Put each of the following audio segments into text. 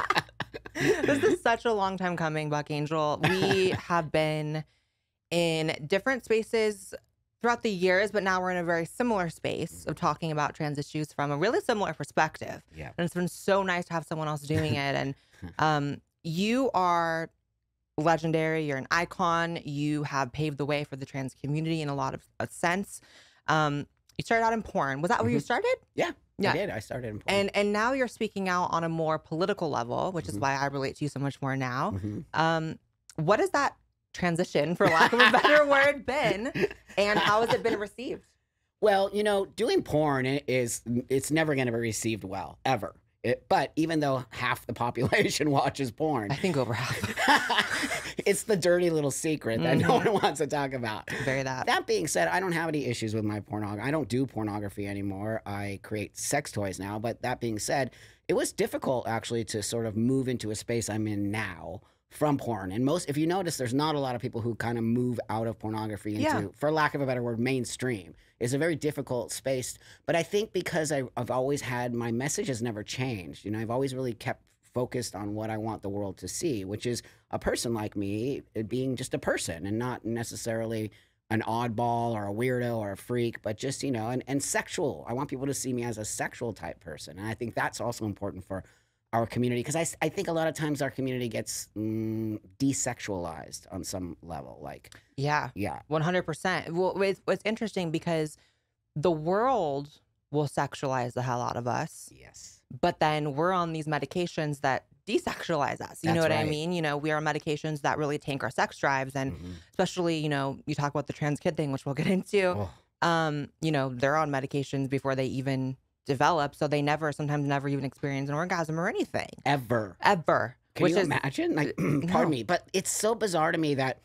this is such a long time coming, Buck Angel. We have been in different spaces throughout the years, but now we're in a very similar space of talking about trans issues from a really similar perspective. Yeah. And it's been so nice to have someone else doing it. And um, you are legendary. You're an icon. You have paved the way for the trans community in a lot of a sense. Um, you started out in porn. Was that where you Mhm. started? Yeah, Yeah. I did. I started in porn. And and now you're speaking out on a more political level, which is Mhm. why I relate to you so much more now. Mhm. Um, what has that transition, for lack of a better word, been, and how has it been received? Well, you know, doing porn is it's never going to be received well ever. It, but even though half the population watches porn, I think over half. it's the dirty little secret that no mm-hmm. one wants to talk about. Very that. That being said, I don't have any issues with my pornography. I don't do pornography anymore. I create sex toys now. But that being said, it was difficult actually to sort of move into a space I'm in now from porn. And most, if you notice, there's not a lot of people who kind of move out of pornography into, Yeah. for lack of a better word, mainstream. It's a very difficult space. But I think because I, I've always had my message has never changed. You know, I've always really kept focused on what I want the world to see, which is a person like me uh, being just a person and not necessarily an oddball or a weirdo or a freak, but just, you know, and, and sexual. I want people to see me as a sexual type person. And I think that's also important for our community because I, I think a lot of times our community gets mm, desexualized on some level. Like, Yeah, yeah, one hundred percent. Well, it's, it's interesting because the world will sexualize the hell out of us, yes. but then we're on these medications that desexualize us. You know That's what I mean? You know, we are medications that really tank our sex drives, and Mhm. especially, you know, you talk about the trans kid thing, which we'll get into. Oh, um, you know, they're on medications before they even develop, so they never, sometimes never even experience an orgasm or anything ever. ever. Can which you is imagine? Like, pardon no. me, but it's so bizarre to me that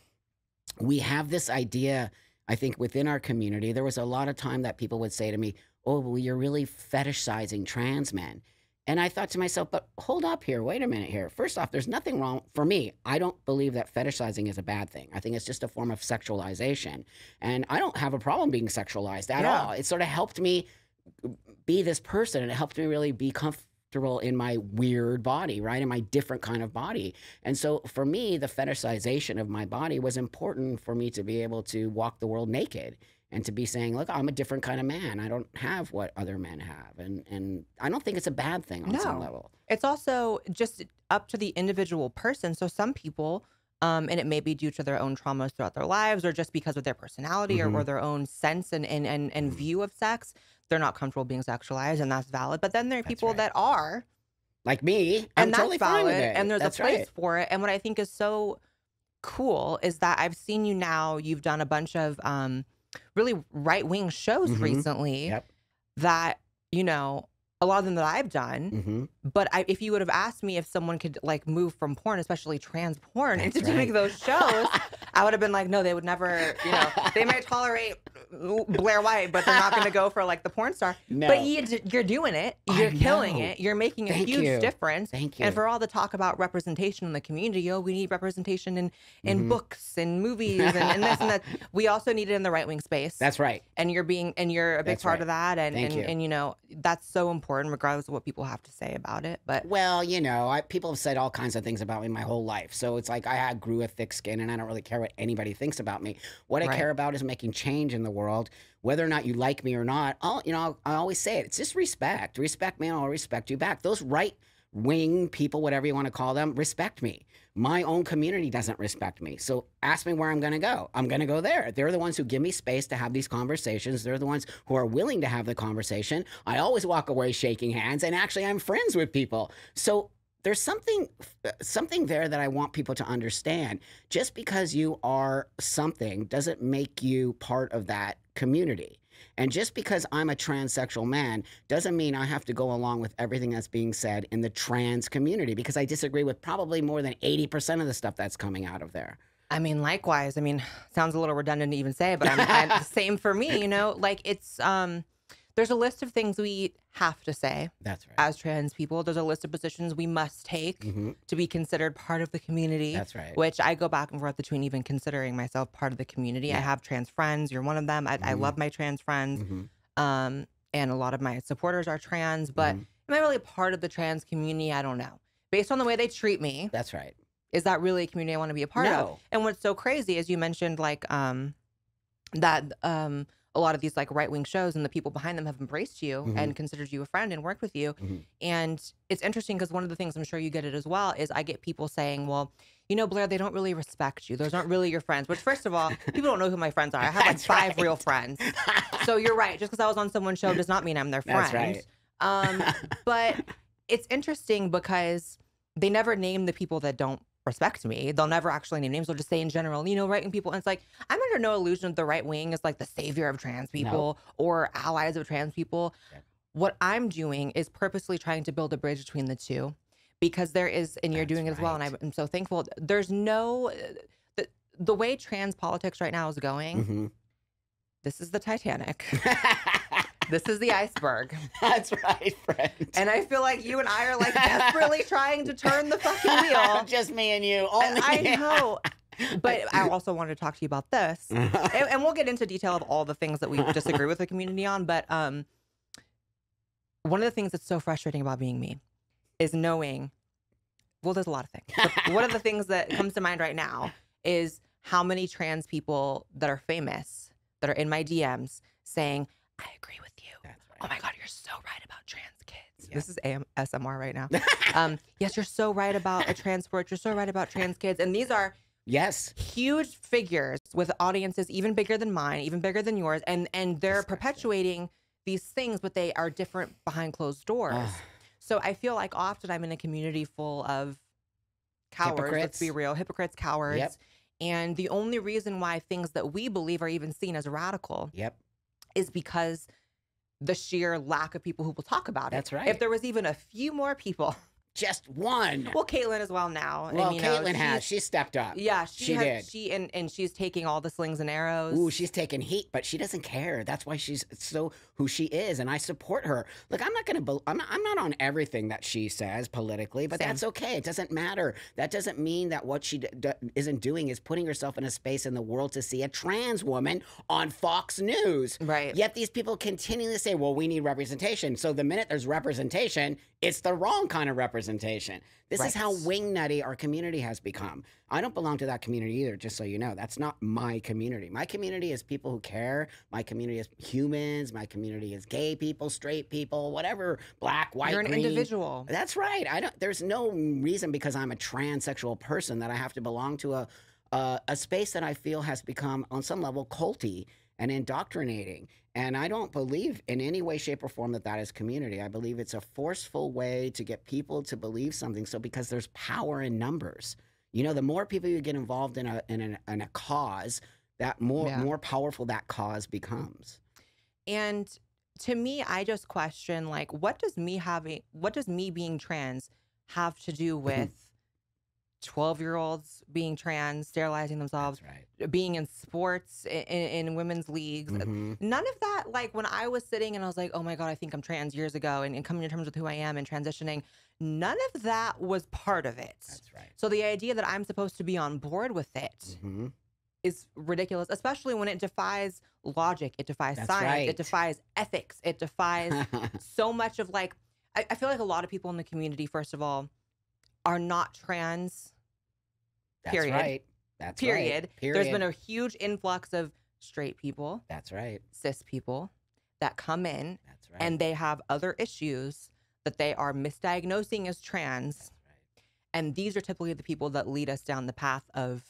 we have this idea. I think within our community, there was a lot of time that people would say to me, "Oh, well, you're really fetishizing trans men," and I thought to myself, "But hold up here, wait a minute here. First off, there's nothing wrong for me. I don't believe that fetishizing is a bad thing. I think it's just a form of sexualization, and I don't have a problem being sexualized at Yeah. all. It sort of helped me be this person and it helped me really be comfortable in my weird body, right? In my different kind of body. And so for me, the fetishization of my body was important for me to be able to walk the world naked and to be saying, look, I'm a different kind of man. I don't have what other men have. And and I don't think it's a bad thing on some No. level. It's also just up to the individual person. So some people, um, and it may be due to their own traumas throughout their lives, or just because of their personality or, or their own sense and and and, and Mhm. view of sex, they're not comfortable being sexualized, and that's valid. But then there are That's people right. that are, Like me, I'm and that's totally fine valid, with it. and there's That's a place right. for it. And what I think is so cool is that I've seen you now. You've done a bunch of um, really right wing shows Mhm. recently Yep. that you know a lot of them that I've done. hmm But I, if you would have asked me if someone could like move from porn, especially trans porn, That's into doing those shows, I would have been like, no, they would never. You know, they might tolerate Blaire White, but they're not going to go for like the porn star. No. But you, you're doing it. You're killing know. it. You're making a Thank huge you. difference. Thank you. And for all the talk about representation in the community, oh, we need representation in in Mhm. books and movies and, and this and that. We also need it in the right wing space That's right. and you're being and you're a big That's part right. of that and and, and you know that's so important regardless of what people have to say about it but Well, you know, I, people have said all kinds of things about me my whole life. So it's like I had, grew a thick skin and I don't really care what anybody thinks about me. What I Right. care about is making change in the world. Whether or not you like me or not, I'll, you know, I'll, I always say it. It's just respect. Respect me and I'll respect you back. Those right wing people, whatever you want to call them, respect me. My own community doesn't respect me. So ask me where I'm going to go. I'm going to go there. They're the ones who give me space to have these conversations. They're the ones who are willing to have the conversation. I always walk away shaking hands and actually I'm friends with people. So there's something uh, something there that I want people to understand. Just because you are something doesn't make you part of that community. And just because I'm a transsexual man doesn't mean I have to go along with everything that's being said in the trans community because I disagree with probably more than 80% of the stuff that's coming out of there. i mean likewise i mean sounds a little redundant to even say but i'm, I'm same for me you know like it's um there's a list of things we have to say That's right. as trans people there's a list of positions we must take Mhm. to be considered part of the community That's right. which I go back and forth between even considering myself part of the community. I have trans friends. You're one of them. I, I Mhm. love my trans friends. Mhm. Um, and a lot of my supporters are trans, but Mhm. am I really part of the trans community? I don't know. based on the way they treat me, That's right. is that really a community I want to be a part of? No. And what's so crazy is you mentioned like um that um a lot of these like right wing shows and the people behind them have embraced you Mhm. and considered you a friend and worked with you. Mhm. And it's interesting because one of the things I'm sure you get it as well is I get people saying, well, you know, Blaire, they don't really respect you. Those aren't really your friends. Which, first of all, people don't know who my friends are. I have like That's five right. real friends. So you're right. Just because I was on someone's show does not mean I'm their friend. That's right. Um, but it's interesting because they never name the people that don't respect me. They'll never actually name names. They'll just say in general, you know, right wing people. And it's like, I'm under no illusion that the right wing is like the savior of trans people or allies of trans people. Yep. What I'm doing is purposely trying to build a bridge between the two because there is, and you're That's doing it as well. And. I'm so thankful. There's no, the, the way trans politics right now is going, Mhm. this is the Titanic. this is the iceberg. That's right, friend. And I feel like you and I are like desperately trying to turn the fucking wheel. Just me and you. And I know. But I also wanted to talk to you about this. And, and we'll get into detail of all the things that we disagree with the community on. But um, one of the things that's so frustrating about being me is knowing, well, there's a lot of things. But one of the things that comes to mind right now is how many trans people that are famous that are in my DMs saying, I agree with Oh my God, you're so right about trans kids. Yeah. This is AM- SMR right now. um, yes, you're so right about a trans sport. You're so right about trans kids. And these are yes. huge figures with audiences even bigger than mine, even bigger than yours. And and they're Disgusting. perpetuating these things, but they are different behind closed doors. Ugh. so I feel like often I'm in a community full of cowards. Let's be real, hypocrites, cowards. Yep. And the only reason why things that we believe are even seen as radical Yep. is because the sheer lack of people who will talk about it. That's right. If there was even a few more people, Just one. well, Caitlyn as well now. Well, and, you uh, know, Caitlyn has. She stepped up. Yeah, she, She has, did. She and and she's taking all the slings and arrows. Ooh, she's taking heat, but she doesn't care. That's why she's so who she is, and I support her. Look, I'm not gonna. Be, I'm not, I'm not on everything that she says politically, but Same. that's okay. It doesn't matter. That doesn't mean that what she isn't doing is putting herself in a space in the world to see a trans woman on Fox News. right. Yet these people continually say, "Well, we need representation." So the minute there's representation, it's the wrong kind of representation. This is how Right. wing nutty our community has become. I don't belong to that community either, just so you know. That's not my community. My community is people who care. My community is humans. My community is gay people, straight people, whatever, black, white, You're an green. individual. That's right. I don't. There's no reason because I'm a transsexual person that I have to belong to a a, a space that I feel has become on some level culty and indoctrinating. And I don't believe in any way, shape, or form that that is community. I believe it's a forceful way to get people to believe something. So because there's power in numbers, you know, the more people you get involved in a in a, in a cause, that more Yeah. more powerful that cause becomes. And to me, I just question like, what does me having, what does me being trans have to do Mm-hmm. with 12 year olds being trans, sterilizing themselves, right. being in sports, in, in, women's leagues? Mhm. None of that, like when I was sitting and I was like, oh my God, I think I'm trans years ago and, and coming to terms with who I am and transitioning, none of that was part of it. That's right. So the idea that I'm supposed to be on board with it Mhm. is ridiculous, especially when it defies logic, it defies That's science, right. it defies ethics, it defies so much of like. I, I feel like a lot of people in the community, first of all, are not trans. That's Period. right. That's Period. right. Period. There's been a huge influx of straight people, That's right. cis people that come in That's right. and they have other issues that they are misdiagnosing as trans. That's right. And these are typically the people that lead us down the path of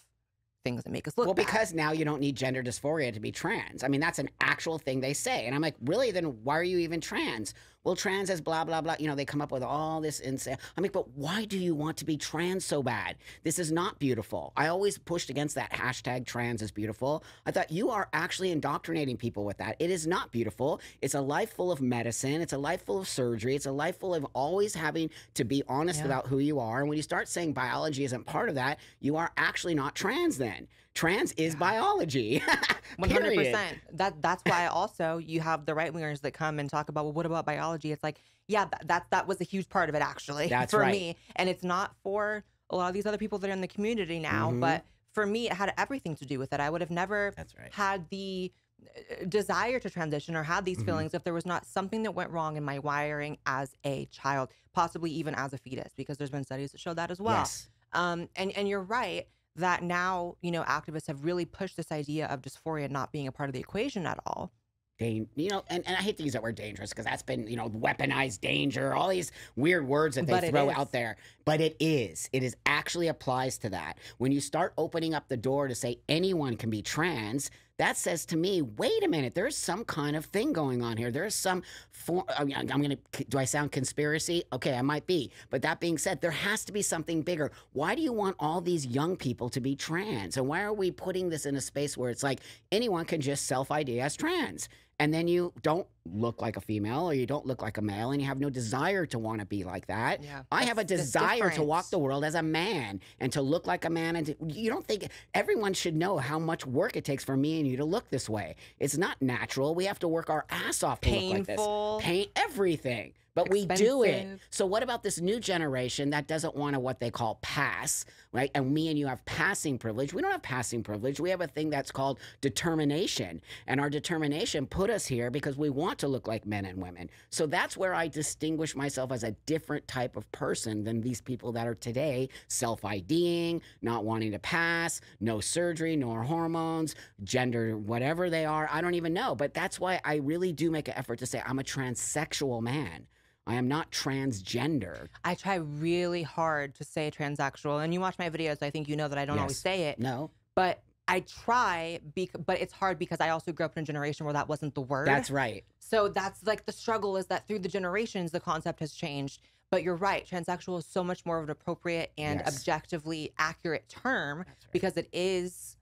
things that make us look Well, bad. because now you don't need gender dysphoria to be trans. I mean, that's an actual thing they say. And I'm like, really? Then why are you even trans? Well, trans is blah, blah, blah. You know, they come up with all this insane. I'm like, but why do you want to be trans so bad? This is not beautiful. I always pushed against that hashtag trans is beautiful. I thought you are actually indoctrinating people with that. It is not beautiful. It's a life full of medicine. It's a life full of surgery. It's a life full of always having to be honest Yeah. about who you are. And when you start saying biology isn't part of that, you are actually not trans then. Trans is biology. One hundred percent. That that's why also you have the right wingers that come and talk about well, what about biology? It's like, yeah, that that, that was a huge part of it actually That's for right. me, and it's not for a lot of these other people that are in the community now, Mhm. but for me, it had everything to do with it. I would have never That's right. had the uh, desire to transition or had these Mhm. feelings if there was not something that went wrong in my wiring as a child, possibly even as a fetus, because there's been studies that show that as well. Yes. Um, and and you're right that now you know activists have really pushed this idea of dysphoria not being a part of the equation at all. Dan- you know, and, and I hate to use that word dangerous because that's been, you know, weaponized danger, all these weird words that they throw out there. But it is. It is actually applies to that. When you start opening up the door to say anyone can be trans, that says to me, wait a minute, there's some kind of thing going on here. There's some form. I'm going to, do I sound conspiracy? Okay, I might be. But that being said, there has to be something bigger. Why do you want all these young people to be trans? And why are we putting this in a space where it's like anyone can just self ID as trans? and then you don't look like a female or you don't look like a male and you have no desire to want to be like that. Yeah, I have a desire to walk the world as a man and to look like a man. And to, you don't think everyone should know how much work it takes for me and you to look this way. It's not natural. We have to work our ass off to look like this. Painful. Paint everything. But we do it. So what about this new generation that doesn't want to what they call pass, right? And me and you have passing privilege. We don't have passing privilege. We have a thing that's called determination. And our determination put us here because we want to look like men and women. So that's where I distinguish myself as a different type of person than these people that are today self-IDing, not wanting to pass, no surgery, nor hormones, gender, whatever they are. I don't even know. But that's why I really do make an effort to say I'm a transsexual man. I am not transgender. I try really hard to say transsexual, and you watch my videos. I think you know that I don't always say it, No, but I try. Bec- but it's hard because I also grew up in a generation where that wasn't the word. that's right. So that's like the struggle is that through the generations, the concept has changed. But you're right, transsexual is so much more of an appropriate and Yes. objectively accurate term right. because it is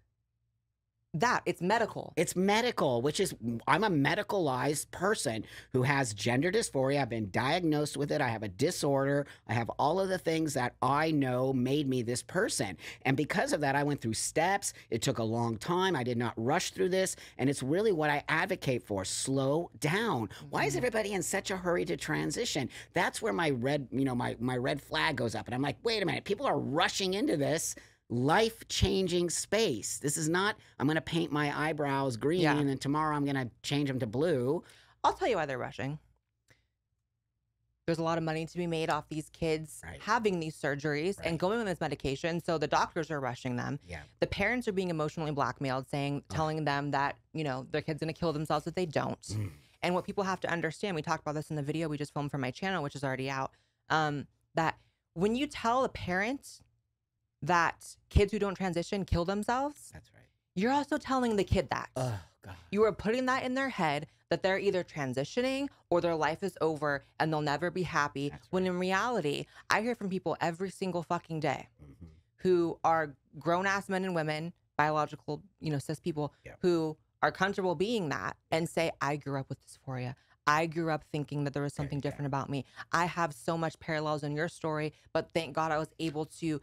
that it's medical. It's medical, which is I'm a medicalized person who has gender dysphoria. I've been diagnosed with it. I have a disorder. I have all of the things that I know made me this person. And because of that, I went through steps. It took a long time. I did not rush through this. And it's really what I advocate for. Slow down. Why is mm-hmm. everybody in such a hurry to transition? That's where my red, you know, my my red flag goes up. And I'm like, wait a minute, people are rushing into this life changing space. This is not, I'm going to paint my eyebrows green Yeah. and then tomorrow I'm going to change them to blue. I'll tell you why they're rushing. There's a lot of money to be made off these kids Right. having these surgeries Right. and going on this medication. So the doctors are rushing them. Yeah. The parents are being emotionally blackmailed, saying, telling them that, you know, their kid's going to kill themselves if they don't. Mm. And what people have to understand, we talked about this in the video we just filmed for my channel, which is already out, um, that when you tell a parent that kids who don't transition kill themselves, That's right. you're also telling the kid that. Oh, God. You are putting that in their head that they're either transitioning or their life is over and they'll never be happy. When in reality, I hear from people every single fucking day Mhm. who are grown ass men and women, biological, you know, cis people Yep. who are comfortable being that and say, I grew up with dysphoria. I grew up thinking that there was something different about me. I have so much parallels in your story, but thank God I was able to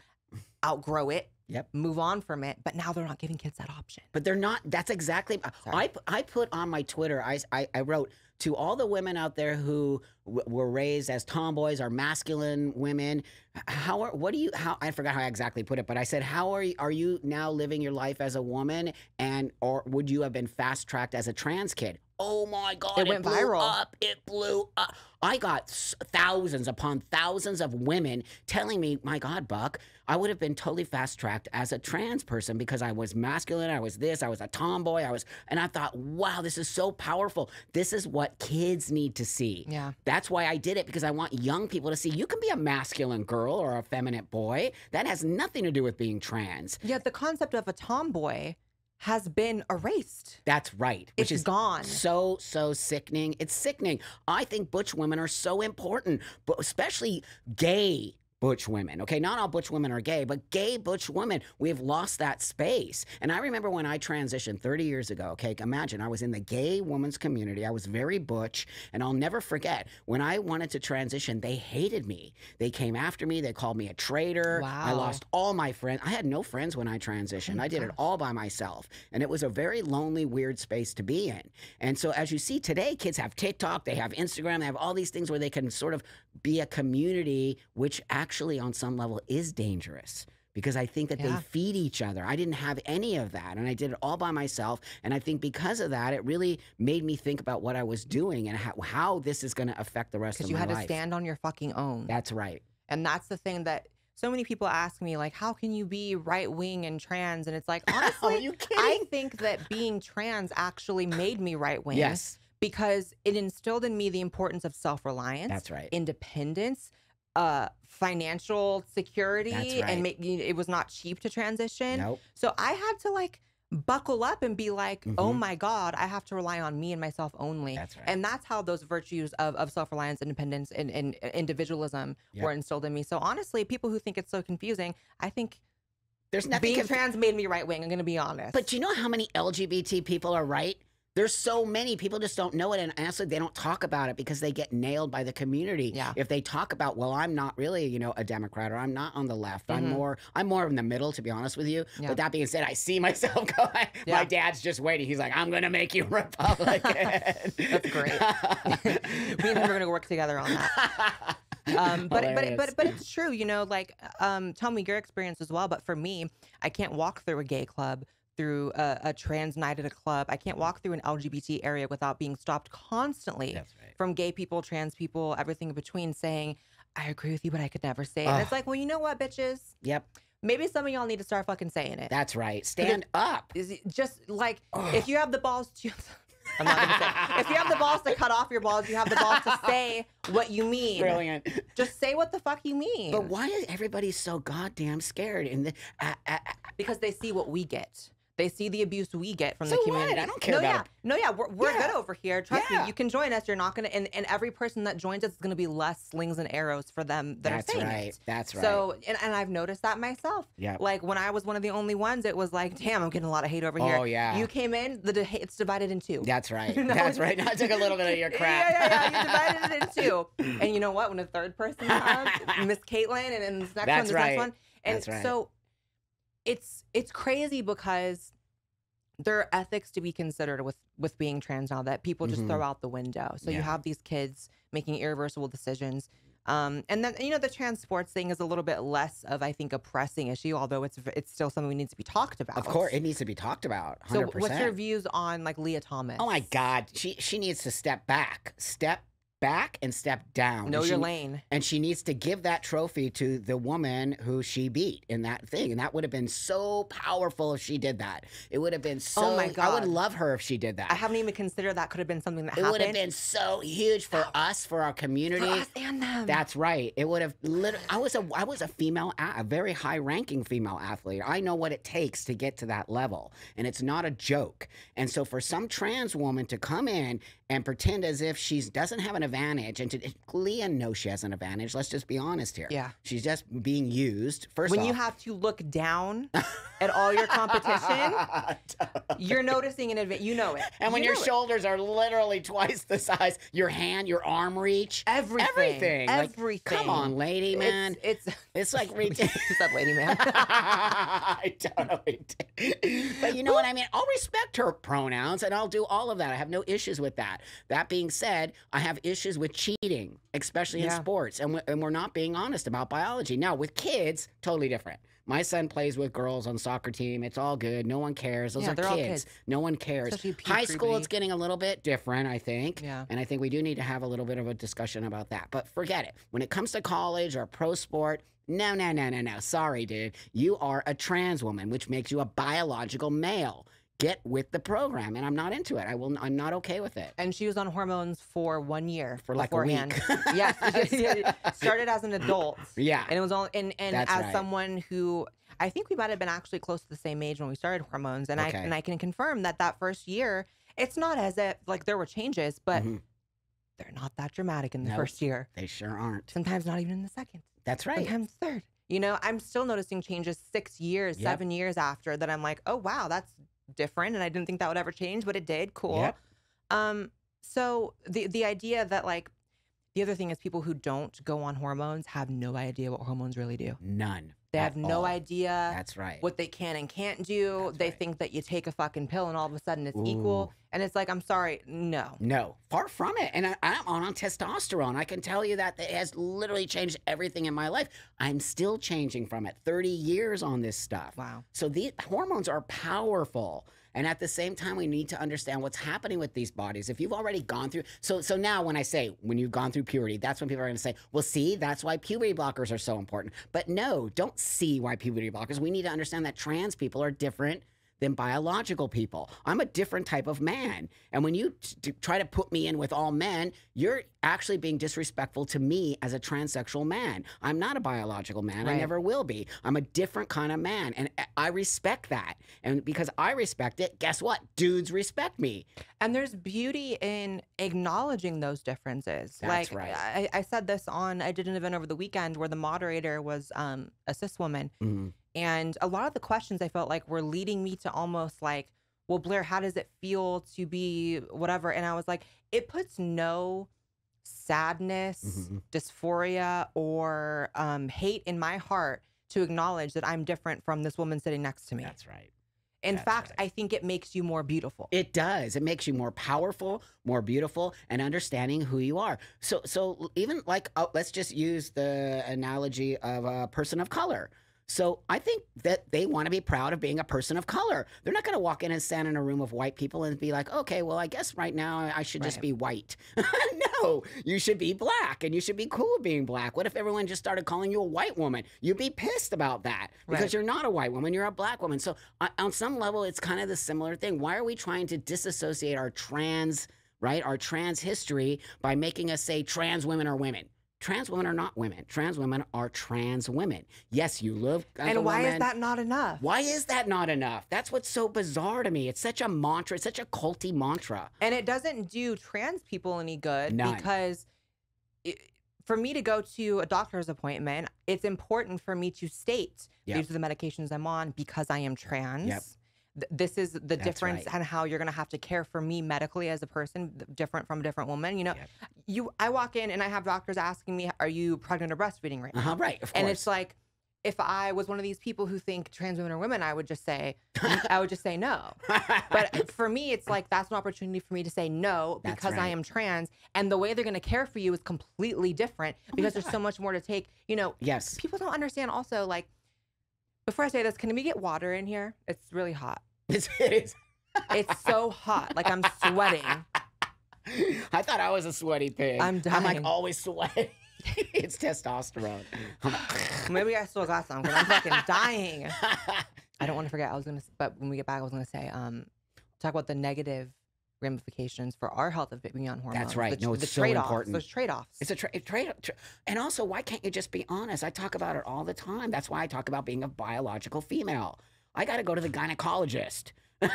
outgrow it, Yep. move on from it. But now they're not giving kids that option. But they're not. That's exactly. Sorry. I I put on my Twitter. I I, I wrote to all the women out there who w- were raised as tomboys or masculine women. How are what do you how I forgot how I exactly put it, but I said how are you, are you now living your life as a woman and or would you have been fast tracked as a trans kid? Oh my God! It went blew viral. Up, it blew up. I got s- thousands upon thousands of women telling me, "My God, Buck, I would have been totally fast tracked as a trans person because I was masculine. I was this. I was a tomboy. I was." And I thought, "Wow, this is so powerful. This is what kids need to see." Yeah. That's why I did it because I want young people to see you can be a masculine girl or a feminine boy. That has nothing to do with being trans. Yet the concept of a tomboy has been erased. That's right. Which It's is gone. so so sickening. It's sickening. I think butch women are so important, but especially gay butch women. Okay, not all butch women are gay, but gay butch women. We have lost that space. And I remember when I transitioned 30 years ago. Okay, imagine I was in the gay women's community. I was very butch, and I'll never forget when I wanted to transition. They hated me. They came after me. They called me a traitor. Wow. I lost all my friends. I had no friends when I transitioned. Oh I did it all by myself. And it was a very lonely, weird space to be in. And so, as you see today, kids have TikTok, they have Instagram, they have all these things where they can sort of be a community, which actually, on some level, is dangerous because I think that Yeah. they feed each other. I didn't have any of that. And I did it all by myself. And I think because of that, it really made me think about what I was doing and how, how this is going to affect the rest of my life. Because you had to stand on your fucking own. That's right. And that's the thing that so many people ask me, like, how can you be right wing and trans? And it's like, honestly, you? I think that being trans actually made me right wing. yes, Because it instilled in me the importance of self reliance, that's right. independence, uh, financial security, That's right. and making it was not cheap to transition. Nope. So I had to like buckle up and be like, oh Mhm. my God, I have to rely on me and myself only. That's right. And that's how those virtues of, of self reliance, independence, and, and individualism Yep. were instilled in me. So honestly, people who think it's so confusing, I think There's nothing. being conf- trans made me right wing. I'm going to be honest. but do you know how many LGBT people are right? There's so many people just don't know it, and honestly, they don't talk about it because they get nailed by the community. Yeah. If they talk about, well, I'm not really, you know, a Democrat or I'm not on the left. I'm Mhm. more, I'm more in the middle, to be honest with you. Yeah. But that being said, I see myself going. Yeah. My dad's just waiting. He's like, I'm gonna make you Republican. That's great. me and going to work together on that. um, but but but but it's true, you know. Like, um, tell me your experience as well. But for me, I can't walk through a gay club, through a, a trans night at a club. I can't walk through an LGBT area without being stopped constantly right. from gay people, trans people, everything in between, saying, "I agree with you, but I could never say." it. And it's like, well, you know what, bitches? Yep, Maybe some of y'all need to start fucking saying it. that's right. Stand up. Is it just like Ugh. if you have the balls to. I'm not gonna say. If you have the balls to cut off your balls, you have the balls to say what you mean. Brilliant. Just say what the fuck you mean. But why is everybody so goddamn scared? And the, uh, uh, uh, because they see what we get. They see the abuse we get from So the what? community. I don't care no, about yeah. it. No, yeah, we're, we're Yeah. good over here. Trust Yeah. me, you can join us. You're not gonna, and, and every person that joins us is gonna be less slings and arrows for them that that's are saying right. it. That's right. So, and, and I've noticed that myself. yeah. Like when I was one of the only ones, it was like, damn, I'm getting a lot of hate over oh, here. Oh yeah. You came in, the it's divided in two. That's right. Know, That's right. I took a little bit of your crap. Yeah, yeah, yeah. You divided it in two. And you know what? When a third person comes, Miss Caitlyn, and then this next one, That's this right. next one. And right. so it's it's crazy because there are ethics to be considered with with being trans now that people just Mhm. throw out the window. So you have these kids making irreversible decisions. Um, and then you know the trans sports thing is a little bit less of I think a pressing issue, although it's it's still something we need to be talked about. Of course, it needs to be talked about. 100%. So what's your views on like Lia Thomas? Oh my God, she she needs to step back, step back, and step down. Know and your she, lane. And she needs to give that trophy to the woman who she beat in that thing, and that would have been so powerful if she did that. It would have been oh so. Oh my God. I would love her if she did that. I haven't even considered that could have been something that it would have been so huge for us, for our community. for us and them. That's right. It would have. I was a. I was a female, a, a very high-ranking female athlete. I know what it takes to get to that level, and it's not a joke. And so, for some trans woman to come in and pretend as if she doesn't have an advantage, and to Lia knows she has an advantage. Let's just be honest here. yeah. She's just being used. First When off, you have to look down at all your competition, you're noticing an advantage. You know it. and when You your know it. shoulders are literally twice the size, your hand, your arm reach, everything, everything. Like, everything. come on, lady, man. It's, it's It's like. She said, lady man. I totally did. But you know what I mean? I'll respect her pronouns and I'll do all of that. I have no issues with that. That being said, I have issues with cheating, especially in sports. And, we, and we're not being honest about biology. Now, with kids, totally different. My son plays with girls on soccer team. It's all good. No one cares. Those Yeah, are kids. kids. No one cares. High school, it's getting a little bit different, I think. Yeah. And I think we do need to have a little bit of a discussion about that. But forget it. When it comes to college or pro sport, no, no, no, no, no. Sorry, dude. You are a trans woman, which makes you a biological male. Get with the program, and I'm not into it. I will. I'm not okay with it. and she was on hormones for one year For like a week. beforehand. yes, started as an adult, Yeah, and it was all. And and That's as right. someone who I think we might have been actually close to the same age when we started hormones, and I and I can confirm that that first year, it's not as if like there were changes, but Mhm. they're not that dramatic in the Nope. first year. they sure aren't. Sometimes not even in the second. That's right. sometimes third. You know, I'm still noticing changes six years, Yep. seven years after that. I'm like, oh wow, that's different, and I didn't think that would ever change, but it did. Cool. Yep. Um, so the the idea that like the other thing is people who don't go on hormones have no idea what hormones really do. None. They at have no all. idea That's right. what they can and can't do. That's they right. think that you take a fucking pill and all of a sudden it's Ooh. equal. And it's like, I'm sorry, no. No, far from it. And I, I'm on, on testosterone. I can tell you that it has literally changed everything in my life. I'm still changing from it. 30 years on this stuff. Wow. So the hormones are powerful. And at the same time, we need to understand what's happening with these bodies. If you've already gone through, so so now when I say when you've gone through puberty, that's when people are going to say, "Well, see, that's why puberty blockers are so important." But no, don't see why puberty blockers. We need to understand that trans people are different than biological people. I'm a different type of man. And when you t- try to put me in with all men, you're actually being disrespectful to me as a transsexual man. I'm not a biological man. I never will be. I'm a different kind of man. And I- I respect that. And because I respect it, guess what? Dudes respect me. And there's beauty in acknowledging those differences. That's like right. I, I said this on I did an event over the weekend where the moderator was um, a cis woman. Mhm. And a lot of the questions I felt like were leading me to almost like, well, Blaire, how does it feel to be whatever? And I was like, it puts no sadness, Mhm. dysphoria, or um, hate in my heart to acknowledge that I'm different from this woman sitting next to me. That's right. in that's fact, right. I think it makes you more beautiful. It does. It makes you more powerful, more beautiful, and understanding who you are. So, so even like, uh, let's just use the analogy of a person of color. So I think that they want to be proud of being a person of color. They're not going to walk in and stand in a room of white people and be like, okay, well, I guess right now I should just Right. be white. no, you should be black and you should be cool with being black. What if everyone just started calling you a white woman? You'd be pissed about that because Right. you're not a white woman, you're a black woman. So uh, on some level, it's kind of the similar thing. Why are we trying to disassociate our trans, right, our trans history by making us say trans women are women? Trans women are not women. Trans women are trans women. Yes, you a and why woman. is that not enough? Why is that not enough? That's what's so bizarre to me. It's such a mantra. It's such a culty mantra. And it doesn't do trans people any good None. because it, for me to go to a doctor's appointment, it's important for me to state Yep. these are the medications I'm on because I am trans. Yep. Th- This is the That's difference right. and how you're going to have to care for me medically as a person, different from a different woman. You know, Yep. you I walk in and I have doctors asking me, "Are you pregnant or breastfeeding right now?" Uh-huh, right, of course. And it's like, if I was one of these people who think trans women are women, I would just say, I would just say no. But for me, it's like that's an opportunity for me to say no That's because I am trans, and the way they're going to care for you is completely different Oh because there's so much more to take. You know, yes. people don't understand. Also, like, before I say this, can we get water in here? It's really hot. It's, it is. It's so hot, like I'm sweating. I thought I was a sweaty pig. I'm dying. I'm like always sweating. it's testosterone. Maybe I still got some because I'm fucking dying. I don't want to forget. I was gonna, but when we get back, I was gonna say, um, talk about the negative ramifications for our health of being on hormones. That's right. The, No, it's the so trade-offs. important. There's trade-offs. It's a tra- trade, tra- and also, why can't you just be honest? I talk about it all the time. That's why I talk about being a biological female. I got to go to the gynecologist.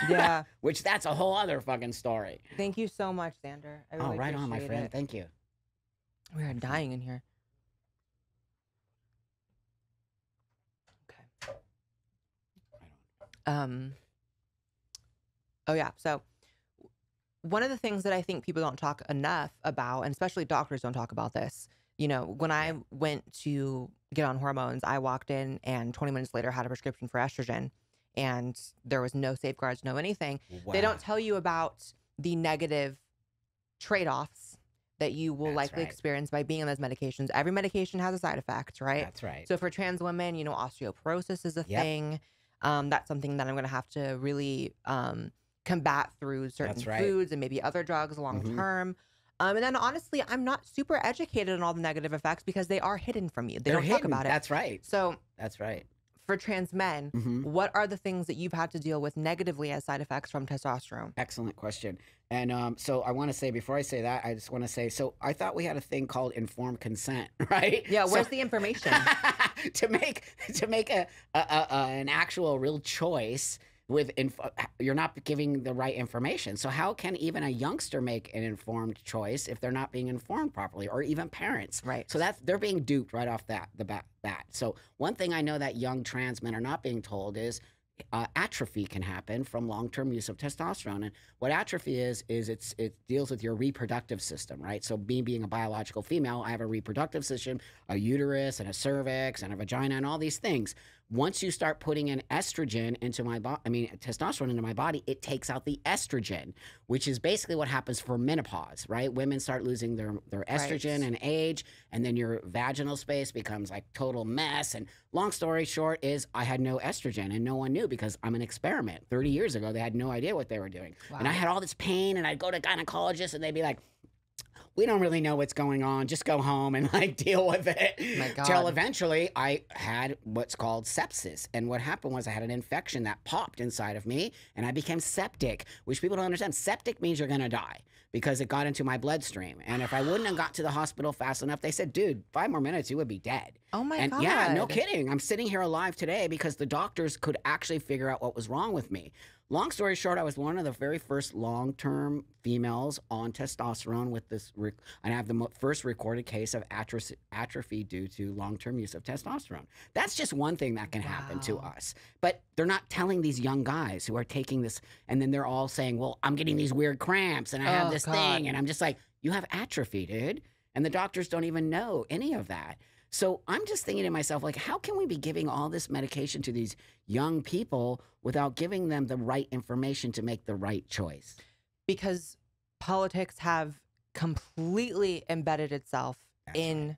yeah. which that's a whole other fucking story. Thank you so much, Xander. I oh, right on, my friend. it. Thank you. We are dying in here. Okay. Um. Oh yeah. So one of the things that I think people don't talk enough about, and especially doctors don't talk about this. You know, when I went to get on hormones, I walked in and 20 minutes later had a prescription for estrogen, and there was no safeguards, no anything. They don't tell you about the negative trade offs that you will That's likely right. experience by being on those medications. Every medication has a side effect, right? That's right. So for trans women, you know, osteoporosis is a Yep. thing. Um, that's something that I'm going to have to really um, combat through certain right. foods and maybe other drugs long Mhm. term. Um, and then honestly, I'm not super educated on all the negative effects because they are hidden from you. They They're don't talk about it. That's right. so That's right. for trans men, hmm what are the things that you've had to deal with negatively as side effects from testosterone? Excellent question. And um, so I want to say before I say that, I just want to say so I thought we had a thing called informed consent, right? Yeah, So- where's the information? to make to make a, a, a, a an actual real choice with inf- you're not giving the right information. So how can even a youngster make an informed choice if they're not being informed properly, or even parents? right. So that's they're being duped right off that the bat. bat. So one thing I know that young trans men are not being told is uh, atrophy can happen from long-term use of testosterone. And what atrophy is is it's it deals with your reproductive system, right? So me being a biological female, I have a reproductive system, a uterus and a cervix and a vagina and all these things. Once you start putting an estrogen into my body, I mean testosterone into my body, it takes out the estrogen, which is basically what happens for menopause, right? Women start losing their their estrogen Right. and age, and then your vaginal space becomes like total mess. And long story short is I had no estrogen and no one knew because I'm an experiment. 30 years ago, they had no idea what they were doing. And I had all this pain and I'd go to gynecologists and they'd be like, we don't really know what's going on. Just go home and like deal with it. My Till eventually I had what's called sepsis. And what happened was I had an infection that popped inside of me and I became septic, which people don't understand. Septic means you're going to die because it got into my bloodstream. And if I wouldn't have got to the hospital fast enough, they said, dude, five more minutes, you would be dead. Oh my and god. yeah, no kidding. I'm sitting here alive today because the doctors could actually figure out what was wrong with me. Long story short, I was one of the very first long-term females on testosterone with this, rec- and I have the mo- first recorded case of atrophy, atrophy due to long-term use of testosterone. That's just one thing that can happen to us. But they're not telling these young guys who are taking this, and then they're all saying, "Well, I'm getting these weird cramps, and I have Oh, this God. thing," and I'm just like, "You have atrophy, dude," and the doctors don't even know any of that. So I'm just thinking to myself, like, how can we be giving all this medication to these young people without giving them the right information to make the right choice? because politics have completely embedded itself That's right. in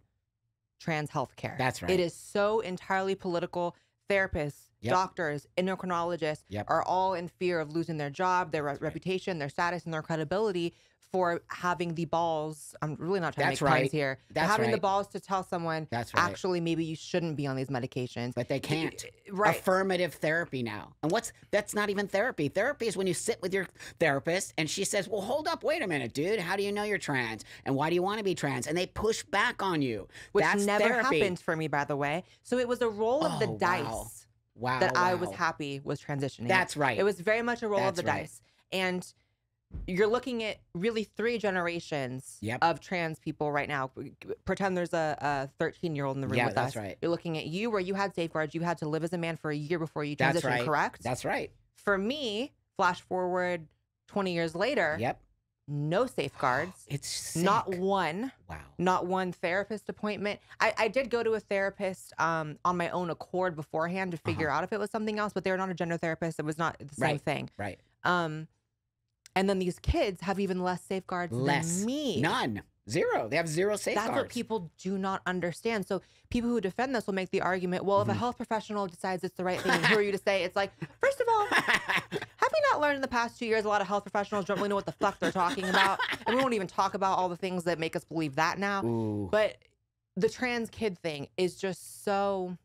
trans healthcare. That's right. It is so entirely political. Therapists, Yep. doctors, endocrinologists Yep. are all in fear of losing their job, their re- right. reputation, their status, and their credibility for having the balls. I'm really not trying That's to make right. puns here. That's having the balls to tell someone That's right. actually maybe you shouldn't be on these medications. but they can't. Right. Affirmative therapy now. And what's that's not even therapy. Therapy is when you sit with your therapist and she says, Well, hold up, wait a minute, dude. How do you know you're trans? And why do you want to be trans? And they push back on you. which that's never therapy. happened for me, by the way. So it was a roll of the Oh, wow. dice Wow. that I was happy was transitioning. That's right. It was very much a roll of the right. dice. And you're looking at really three generations Yep. of trans people right now. Pretend there's a 13 year old in the room Yeah, with that's us. right. You're looking at you where you had safeguards. You had to live as a man for a year before you That's transitioned, right. correct? That's right. for me, flash forward 20 years later, Yep. no safeguards, It's sick. not one wow. not one therapist appointment. I, I did go to a therapist um, on my own accord beforehand to figure out if it was something else, but they're not a gender therapist. It was not the same. Right. thing. Right. Um, and then these kids have even less safeguards Less. than me. None. Zero. They have zero safeguards. That's what people do not understand. So people who defend this will make the argument, well, if a Mhm. health professional decides it's the right thing, who are you to say? It's like, first of all, have we not learned in the past two years a lot of health professionals don't really know what the fuck they're talking about? And we won't even talk about all the things that make us believe that now. Ooh. But the trans kid thing is just so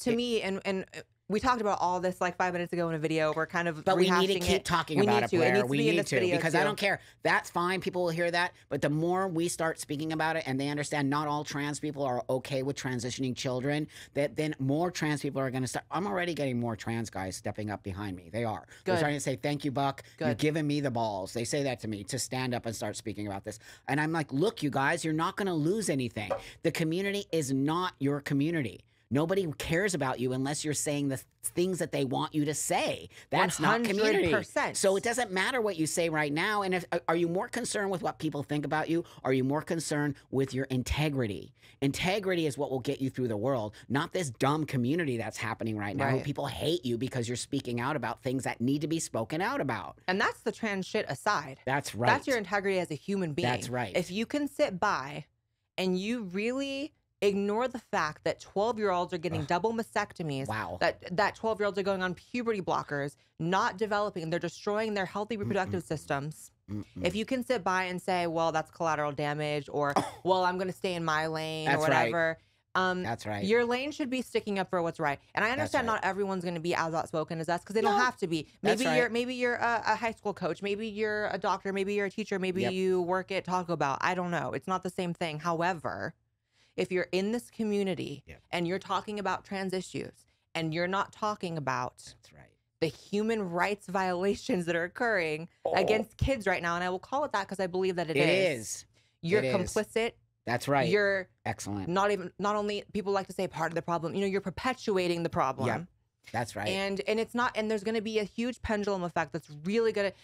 to It- me and and we talked about all this like five minutes ago in a video. We're kind of But we need to keep it. talking We about it. It Blaire. to we be need to because I don't care. That's fine. People will hear that. But the more we start speaking about it, and they understand not all trans people are okay with transitioning children, that then more trans people are going to start. I'm already getting more trans guys stepping up behind me. They are. They're Good. starting to say, "Thank you, Buck. You're Good. giving me the balls." They say that to me to stand up and start speaking about this. And I'm like, "Look, you guys, you're not going to lose anything. The community is not your community." Nobody cares about you unless you're saying the things that they want you to say. That's not community. So it doesn't matter what you say right now. And if, are you more concerned with what people think about you? Are you more concerned with your integrity? Integrity is what will get you through the world, not this dumb community that's happening right now. Right. People hate you because you're speaking out about things that need to be spoken out about. And that's the trans shit aside. That's right. That's your integrity as a human being. That's right. If you can sit by and you really ignore the fact that 12 year olds are getting Ugh. double mastectomies, wow. that that 12 year olds are going on puberty blockers, not developing, they're destroying their healthy reproductive systems. Mm-mm. If you can sit by and say, "Well, that's collateral damage," or "Well, I'm going to stay in my lane," That's or right. whatever, um, That's right. your lane should be sticking up for what's right. And I understand right. not everyone's going to be as outspoken as us because they don't have to be. Maybe you're maybe you're a, a high school coach, maybe you're a doctor, maybe you're a teacher, maybe Yep. you work at Taco Bell. I don't know. It's not the same thing. However, if you're in this community Yep. and you're talking about trans issues and you're not talking about That's right. the human rights violations that are occurring Oh, against kids right now, and I will call it that because I believe that it is. is. You're It is. complicit. That's right. You're Excellent. not even not only people like to say part of the problem. You know, you're perpetuating the problem. Yep. That's right. And and it's not and there's going to be a huge pendulum effect that's really going to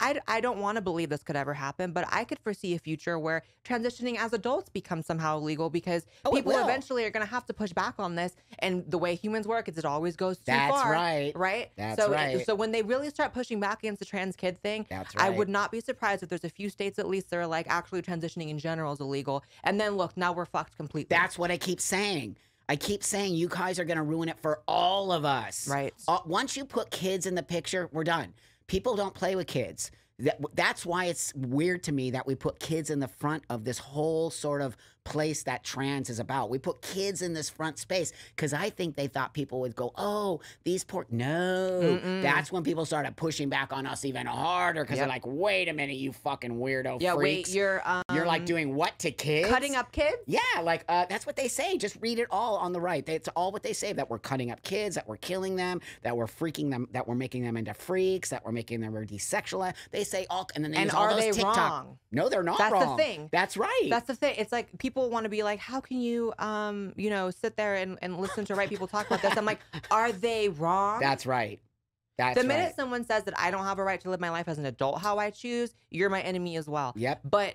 I, I don't want to believe this could ever happen, but I could foresee a future where transitioning as adults becomes somehow illegal because Oh, people eventually are going to have to push back on this. And the way humans work is it always goes too That's far. right. Right. That's so, right. So when they really start pushing back against the trans kid thing, That's I would not be surprised if there's a few states at least that are like actually transitioning in general is illegal. And then look, now we're fucked completely. That's what I keep saying. I keep saying you guys are going to ruin it for all of us. right. Uh, once you put kids in the picture, we're done. People don't play with kids. That, that's why it's weird to me that we put kids in the front of this whole sort of place that trans is about. We put kids in this front space because I think they thought people would go, oh, these poor. No. Mm-mm. That's when people started pushing back on us even harder because Yep. they're like, wait a minute, you fucking weirdo yeah. freaks. Wait. You're um, You're like doing what to kids? cutting up kids. Yeah, like uh, that's what they say. Just read it all on the right. It's all what they say that we're cutting up kids, that we're killing them, that we're freaking them, that we're making them into freaks, that we're making them desexualized. They say all, and then they And are those they TikTok. wrong? No, they're not That's the thing. That's right. That's the thing. It's like people want to be like, how can you, um, you know, sit there and, and listen to right people talk about this? I'm like, are they wrong? That's right. That's the minute right. someone says that I don't have a right to live my life as an adult how I choose, you're my enemy as well. Yep. But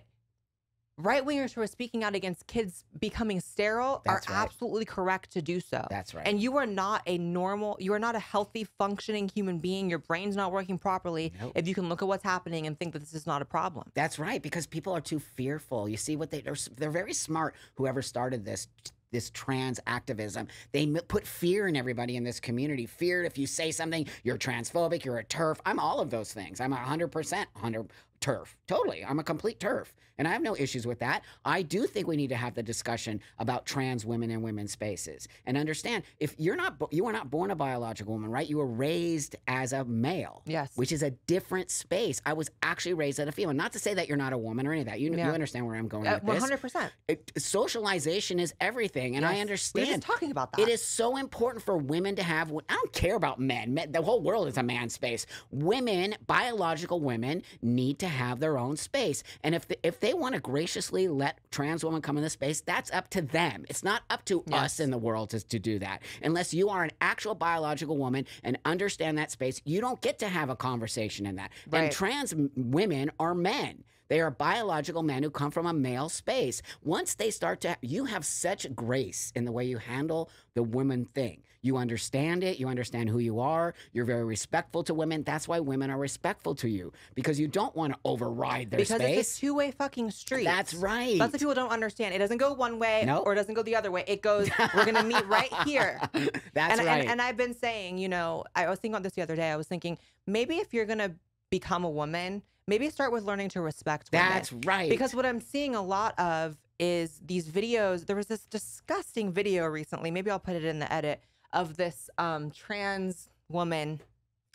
right wingers who are speaking out against kids becoming sterile That's are right. absolutely correct to do so. That's right. And you are not a normal, you are not a healthy, functioning human being. Your brain's not working properly Nope. if you can look at what's happening and think that this is not a problem. That's right, because people are too fearful. You see what they they're, they're very smart. Whoever started this this trans activism, they put fear in everybody in this community. Fear if you say something, you're transphobic, you're a turf. I'm all of those things. I'm a hundred percent hundred turf. Totally, I'm a complete turf, and I have no issues with that. I do think we need to have the discussion about trans women and women's spaces, and understand if you're not you were not born a biological woman, right? You were raised as a male Yes. which is a different space. I was actually raised as a female. Not to say that you're not a woman or any of that. You, Yeah. you understand where I'm going Uh, with this. 100%. It- socialization is everything, and I Yes. Were understand. just talking about that. It is so important for women to have. I don't care about men. Men- The whole world is a man space. Women, biological women, need to have their own space. And if the, if they want to graciously let trans women come in the space, that's up to them. It's not up to Yes. us in the world to, to do that. Unless you are an actual biological woman and understand that space, you don't get to have a conversation in that. And trans women are men. They are biological men who come from a male space. Once they start to, you have such grace in the way you handle the women thing. You understand it. You understand who you are. You're very respectful to women. That's why women are respectful to you because you don't want to override their because space. it's a two-way fucking street. That's right. Lots of people don't understand. It doesn't go one way Nope. or it doesn't go the other way. It goes, we're going to meet right here. That's and, right. and, and I've been saying, you know, I was thinking about this the other day. I was thinking maybe if you're going to become a woman, maybe start with learning to respect women. That's right. Because what I'm seeing a lot of is these videos. There was this disgusting video recently. Maybe I'll put it in the edit of this um, trans woman,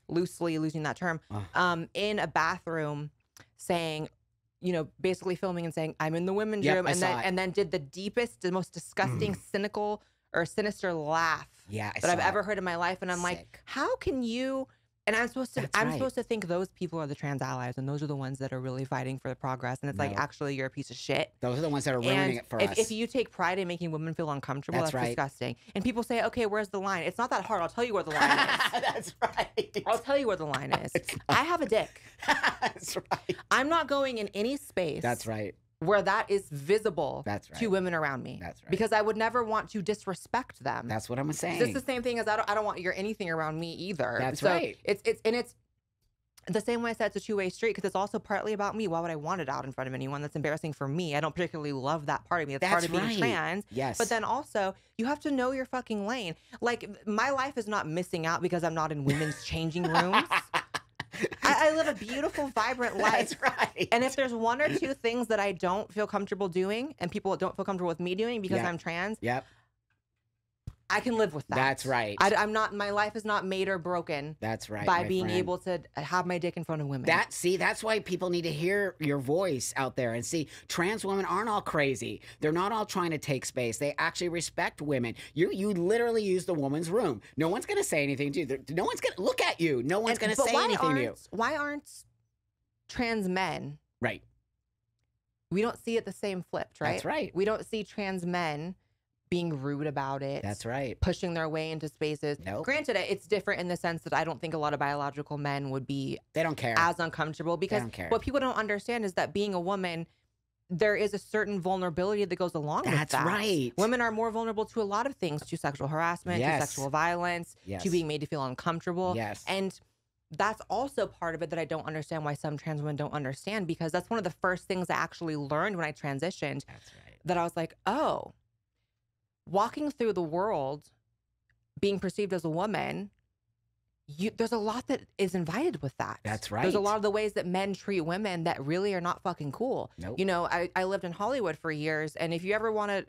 loosely using that term, Ugh. um, in a bathroom saying, you know, basically filming and saying, "I'm in the women's Yep, room," I and saw then it. and then did the deepest, the most disgusting, cynical or sinister laugh yeah, I that I've saw it. ever heard in my life. And I'm like, Sick. how can you? And I'm supposed to, That's I'm right. supposed to think those people are the trans allies, and those are the ones that are really fighting for the progress. And it's like, actually, you're a piece of shit. Those are the ones that are ruining And it for if, us. if you take pride in making women feel uncomfortable, That's that's, right. disgusting. And people say, okay, where's the line? It's not that hard. I'll tell you where the line is. That's right. I'll tell you where the line is. I have a dick. That's right. I'm not going in any space That's right. Where that is visible That's right. to women around me. That's right. Because I would never want to disrespect them. That's what I'm saying. It's the same thing as I don't, I don't want your anything around me either. That's so right. It's it's and it's the same way I said it's a two way street because it's also partly about me. Why would I want it out in front of anyone? That's embarrassing for me. I don't particularly love that part of me. That's, part That's of being right. trans. yes. But then also, you have to know your fucking lane. Like my life is not missing out because I'm not in women's changing rooms. I, I live a beautiful, vibrant life. That's right. And if there's one or two things that I don't feel comfortable doing, and people don't feel comfortable with me doing because Yeah. I'm trans, Yep. I can live with that. That's right. I, am not. My life is not made or broken That's right. by being friend. able to uh, have my dick in front of women. That see, that's why people need to hear your voice out there and see trans women aren't all crazy. They're not all trying to take space. They actually respect women. You you literally use the woman's room. No one's gonna say anything to you. No one's gonna look at you. No one's And- gonna say anything to you. Why aren't trans men? Right. We don't see it the same flipped, right? That's right. We don't see trans men being rude about it. That's right. Pushing their way into spaces. Nope. Granted, it's different in the sense that I don't think a lot of biological men would be They don't care. as uncomfortable because don't care. what people don't understand is that being a woman, there is a certain vulnerability that goes along with that. That's that. right. Women are more vulnerable to a lot of things, to sexual harassment, Yes. to sexual violence, Yes. to being made to feel uncomfortable. Yes. And that's also part of it that I don't understand why some trans women don't understand because that's one of the first things I actually learned when I transitioned That's right. that I was like, oh, walking through the world, being perceived as a woman, you, there's a lot that is invited with that. That's right. There's a lot of the ways that men treat women that really are not fucking cool. Nope. You know, I, I lived in Hollywood for years, and if you ever want to,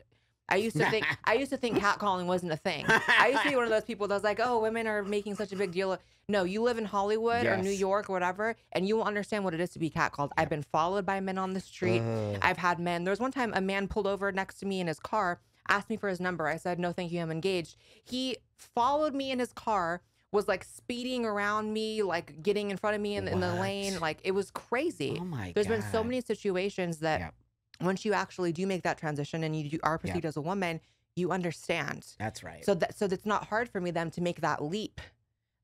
I used to think I used to think catcalling wasn't a thing. I used to be one of those people that was like, oh, women are making such a big deal. of-" No, you live in Hollywood or New York or whatever, and you will understand what it is to be catcalled. I've been followed by men on the street. Ugh. I've had men. There was one time a man pulled over next to me in his car, asked me for his number. I said, no, thank you, I'm engaged. He followed me in his car, was like speeding around me, like getting in front of me in, in the What? lane. Like it was crazy. oh my There's been so God. many situations that Yep. once you actually do make that transition and you do, are perceived as a woman, you understand. That's right. So that so that's not hard for me then to make that leap.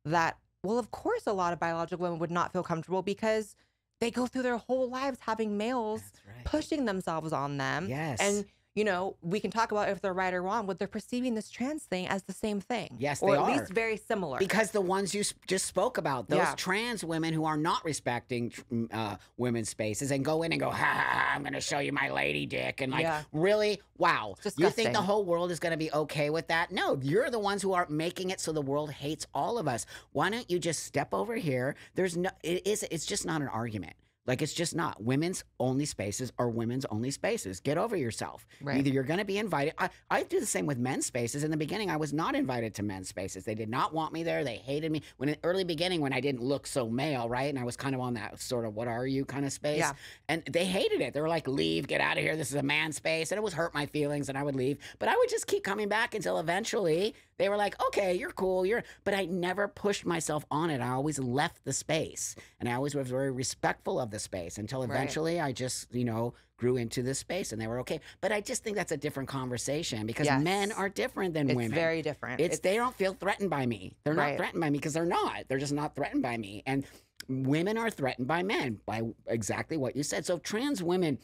That well, of course, a lot of biological women would not feel comfortable because they go through their whole lives having males That's right. pushing themselves on them. Yes. And you know, we can talk about if they're right or wrong, but they're perceiving this trans thing as the same thing. Yes, or they at are. least very similar. Because the ones you just spoke about, those Yeah. trans women who are not respecting uh, women's spaces and go in and go, ha, ha, ha I'm going to show you my lady dick. And like, Yeah. really? Wow. You think the whole world is going to be okay with that? No, you're the ones who are making it so the world hates all of us. Why don't you just step over here? There's no, it is, it's just not an argument. Like it's just not. Women's only spaces are women's only spaces. Get over yourself. Right. Either you're going to be invited. I, I do the same with men's spaces. In the beginning, I was not invited to men's spaces. They did not want me there. They hated me. When in early beginning, when I didn't look so male, right, and I was kind of on that sort of "what are you" kind of space. Yeah. And they hated it. They were like, "Leave, get out of here. This is a man space," and it was hurt my feelings. And I would leave, but I would just keep coming back until eventually they were like, "Okay, you're cool. You're." But I never pushed myself on it. I always left the space, and I always was very respectful of the space until Right. eventually I just, you know, grew into this space and they were okay. But I just think that's a different conversation because Yes. men are different than women. it's women. very different. It's, they don't feel threatened by me. They're not Right. threatened by me because they're not. They're just not threatened by me. And women are threatened by men by exactly what you said. So if trans women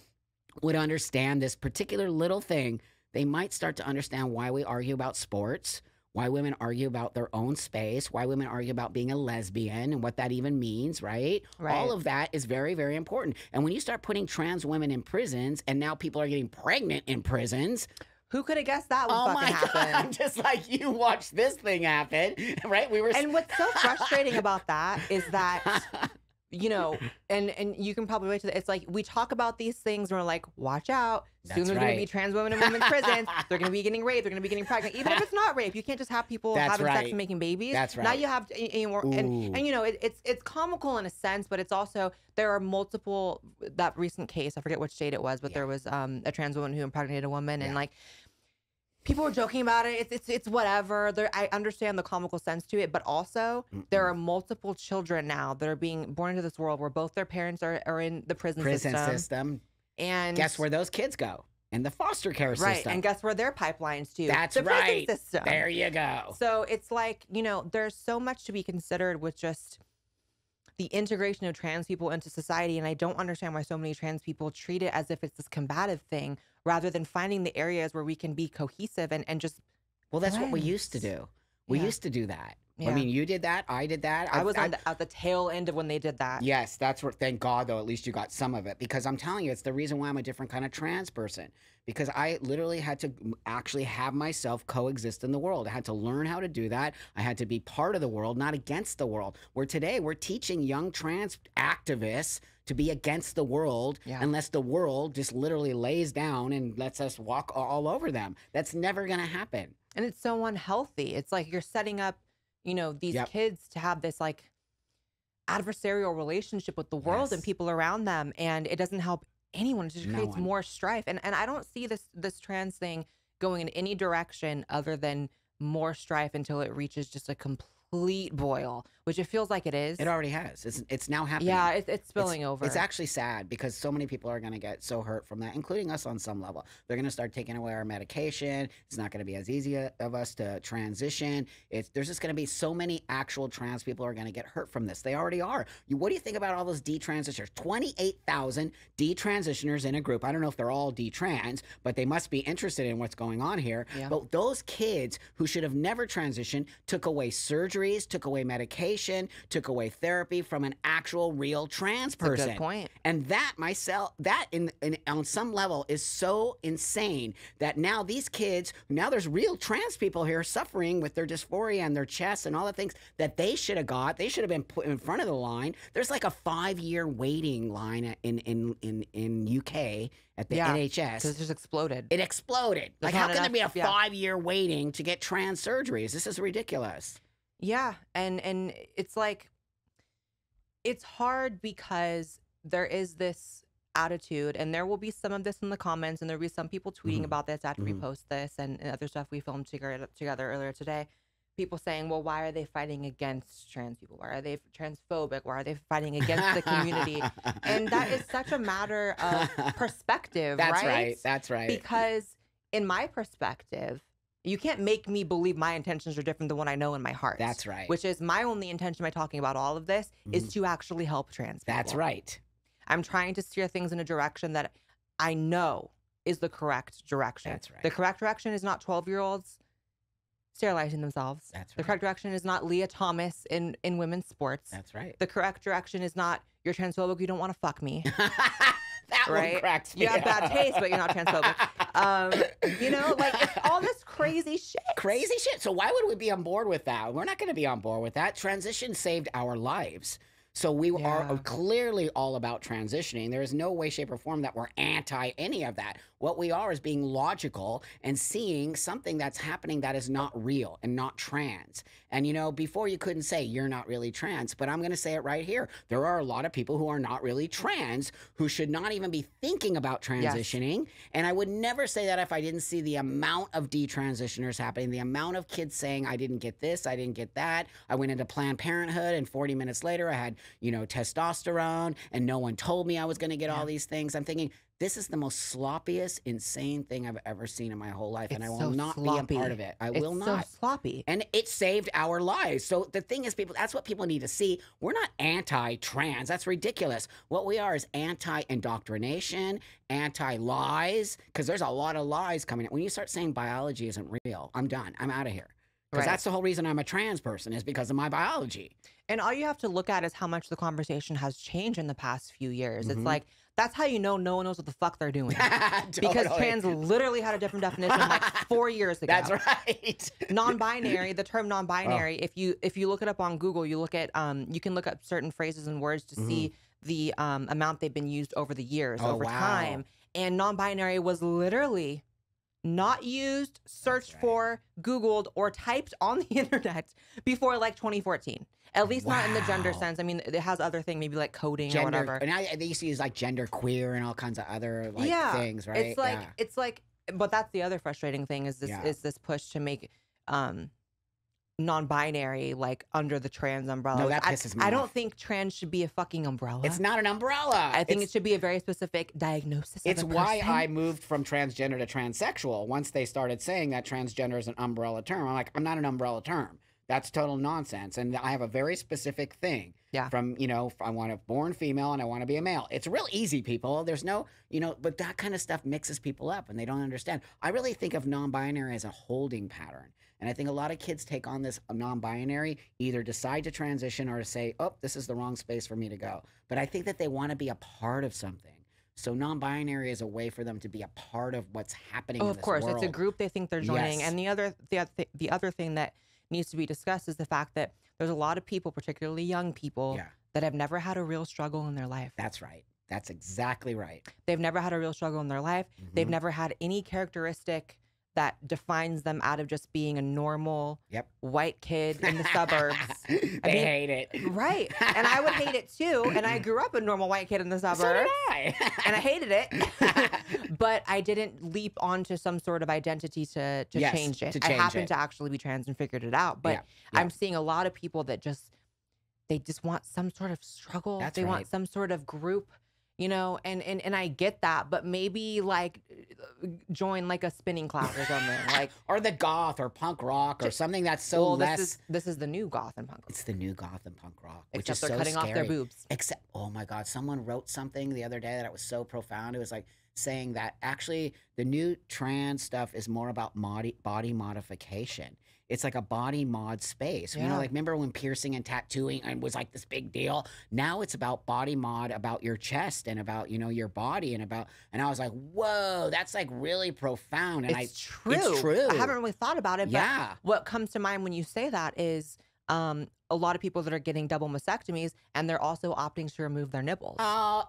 would understand this particular little thing, they might start to understand why we argue about sports, why women argue about their own space, why women argue about being a lesbian and what that even means, right? Right. All of that is very, very important. And when you start putting trans women in prisons and now people are getting pregnant in prisons, Who could have guessed that would oh fucking my happen? God, I'm just like, you watched this thing happen, right? We were. And what's so frustrating about that is that you know, and and you can probably relate to that. It's like we talk about these things and we're like, watch out. Soon That's there's going to be trans women in women's prisons. They're going to be getting raped. They're going to be getting pregnant. Even if it's not rape, you can't just have people That's having sex and making babies. That's right. Now you have to, and, and, and, and you know, it, it's it's comical in a sense, but it's also there are multiple. That recent case, I forget which state it was, but Yeah. there was um, a trans woman who impregnated a woman, and like people were joking about it. It's it's it's whatever. There, I understand the comical sense to it, but also there are multiple children now that are being born into this world where both their parents are, are in the prison, prison system. system. And Guess where those kids go? In the foster care right, system. and guess where their pipelines to? That's the prison right. system. There you go. So it's like, you know, there's so much to be considered with just the integration of trans people into society. And I don't understand why so many trans people treat it as if it's this combative thing rather than finding the areas where we can be cohesive and, and just, Well, that's what we used to do. We Yeah. used to do that. I mean, you did that. I did that. I, was on the, at the tail end of when they did that. Yes, that's what. Thank God, though. At least you got some of it because I'm telling you, it's the reason why I'm a different kind of trans person. Because I literally had to actually have myself coexist in the world. I had to learn how to do that. I had to be part of the world, not against the world. Where today we're teaching young trans activists to be against the world Yeah. unless the world just literally lays down and lets us walk all over them. That's never going to happen. And it's so unhealthy. It's like you're setting up, you know, these Yep. kids to have this like adversarial relationship with the world and people around them. And it doesn't help anyone. It just No creates one. more strife. And and I don't see this this trans thing going in any direction other than more strife until it reaches just a complete boil, which it feels like it is. It already has. It's it's now happening. yeah, it, it's It's- spilling over. It's actually sad because so many people are going to get so hurt from that, including us on some level. They're going to start taking away our medication. It's not going to be as easy a- of us to transition. It's there's just going to be so many actual trans people are going to get hurt from this. They already are. You, what do you think about all those detransitioners? Twenty eight thousand detransitioners in a group. I don't know if they're all detrans, but they must be interested in what's going on here. Yeah. But those kids who should have never transitioned took away surgeries, took away medication, took away therapy from an actual real trans person. good point. And that myself, that in, in on some level is so insane that now these kids, now there's real trans people here suffering with their dysphoria and their chests and all the things that they should have got. They should have been put in front of the line. There's like a five year waiting line in in in in UK at the Yeah, NHS. because it just exploded. It exploded. There's like, how can there be a yeah. five year waiting to get trans surgeries? This is ridiculous. Yeah, and and it's like it's hard because there is this attitude and there will be some of this in the comments and there'll be some people tweeting Mhm. about this after we Mhm. post this and, and other stuff we filmed together together earlier today. People saying, "Well, why are they fighting against trans people? Why are they transphobic? Why are they fighting against the community?" And that is such a matter of perspective, That's right? right. That's right. Because in my perspective, you can't make me believe my intentions are different than what I know in my heart. That's right. Which is my only intention by talking about all of this is mm-hmm. to actually help trans people. That's right. I'm trying to steer things in a direction that I know is the correct direction. That's right. The correct direction is not 12 year olds sterilizing themselves. That's right. The correct direction is not Lia Thomas in, in women's sports. That's right. the correct direction is not you're transphobic, you don't want to fuck me. that one Right? cracks me You have bad taste, but you're not transphobic. Um, you know, like all this crazy shit. Crazy shit. So why would we be on board with that? We're not going to be on board with that. Transition saved our lives. So we are clearly all about transitioning. There is no way, shape, or form that we're anti any of that. What we are is being logical and seeing something that's happening that is not real and not trans. And you know, before you couldn't say you're not really trans, but I'm going to say it right here. There are a lot of people who are not really trans who should not even be thinking about Yes. transitioning. And I would never say that if I didn't see the amount of detransitioners happening, the amount of kids saying, I didn't get this, I didn't get that. I went into Planned Parenthood, and 40 minutes later, I had, you know, testosterone, and no one told me I was going to get all these things. I'm thinking, this is the most sloppiest, insane thing I've ever seen in my whole life, and I will so not be a part of it. I it's will so not. sloppy. And it saved our lives. So the thing is, people, that's what people need to see. We're not anti trans. That's ridiculous. What we are is anti indoctrination, anti lies, because there's a lot of lies coming. When you start saying biology isn't real, I'm done. I'm out of here. Because Right. that's the whole reason I'm a trans person is because of my biology. And all you have to look at is how much the conversation has changed in the past few years. Mhm. It's like that's how you know no one knows what the fuck they're doing. Because trans literally had a different definition like four years ago. That's right. non-binary the term non-binary if you if you look it up on google you look at um you can look up certain phrases and words to see the um amount they've been used over the years Mm-hmm. Oh, over wow. time and non-binary was literally not used searched right. for googled or typed on the internet before like 2014 at least not in the gender sense i mean it has other thing maybe like coding or Gender, whatever and I, they used to use like gender queer and all kinds of other like Yeah, things, right? It's like Yeah. it's like but that's the other frustrating thing is this Yeah. is this push to make um non-binary like under the trans umbrella. No, that I- pisses me I, don't think trans should be a fucking umbrella. It's not an umbrella. I think It's- it should be a very specific diagnosis. It's why. I moved from transgender to transsexual. Once they started saying that transgender is an umbrella term, I'm like, I'm not an umbrella term. That's total nonsense. And I have a very specific thing. Yeah. From, you know, I want to born female and I want to be a male. It's real easy, people. There's no, you know, but that kind of stuff mixes people up and they don't understand. I really think of non binary as a holding pattern. And I think a lot of kids take on this non binary, either decide to transition or to say, oh, this is the wrong space for me to go. But I think that they want to be a part of something. So non-binary is a way for them to be a part of what's happening. Oh, of course, it's a group they think they're joining. Yes. And the other the other th- the other thing that needs to be discussed is the fact that there's a lot of people, particularly young people, Yeah, that have never had a real struggle in their life. that's right. That's exactly right. They've never had a real struggle in their life. They've Mhm. never had any characteristic that defines them out of just being a normal Yep. white kid in the suburbs. they I mean, hate it. Right. And I would hate it too. And I grew up a normal white kid in the suburbs. So did I. and I hated it. but I didn't leap onto some sort of identity to, to Yes, change it. to I change happened it. to actually be trans and figured it out. But Yeah, yeah. I'm seeing a lot of people that just they just want some sort of struggle. That's they right. want some sort of group, you know, and and and I get that, but maybe like join like a spinning class or something. Like or the goth or punk rock or something that's so well, less. this is this is the new goth and punk. rock, It's the new goth and punk rock, which Except is they're so cutting off their boobs. Except, oh my God, someone wrote something the other day that it was so profound. It was like saying that actually the new trans stuff is more about body, body modification. It's like a body mod space. You know, like remember when piercing and tattooing and was like this big deal? Now it's about body mod, about your chest and about, you know, your body and about, and I was like, whoa, that's like really profound. And It's I, true. it's true. I haven't really thought about it, but yeah. what comes to mind when you say that is um, a lot of people that are getting double mastectomies and they're also opting to remove their nipples. Oh,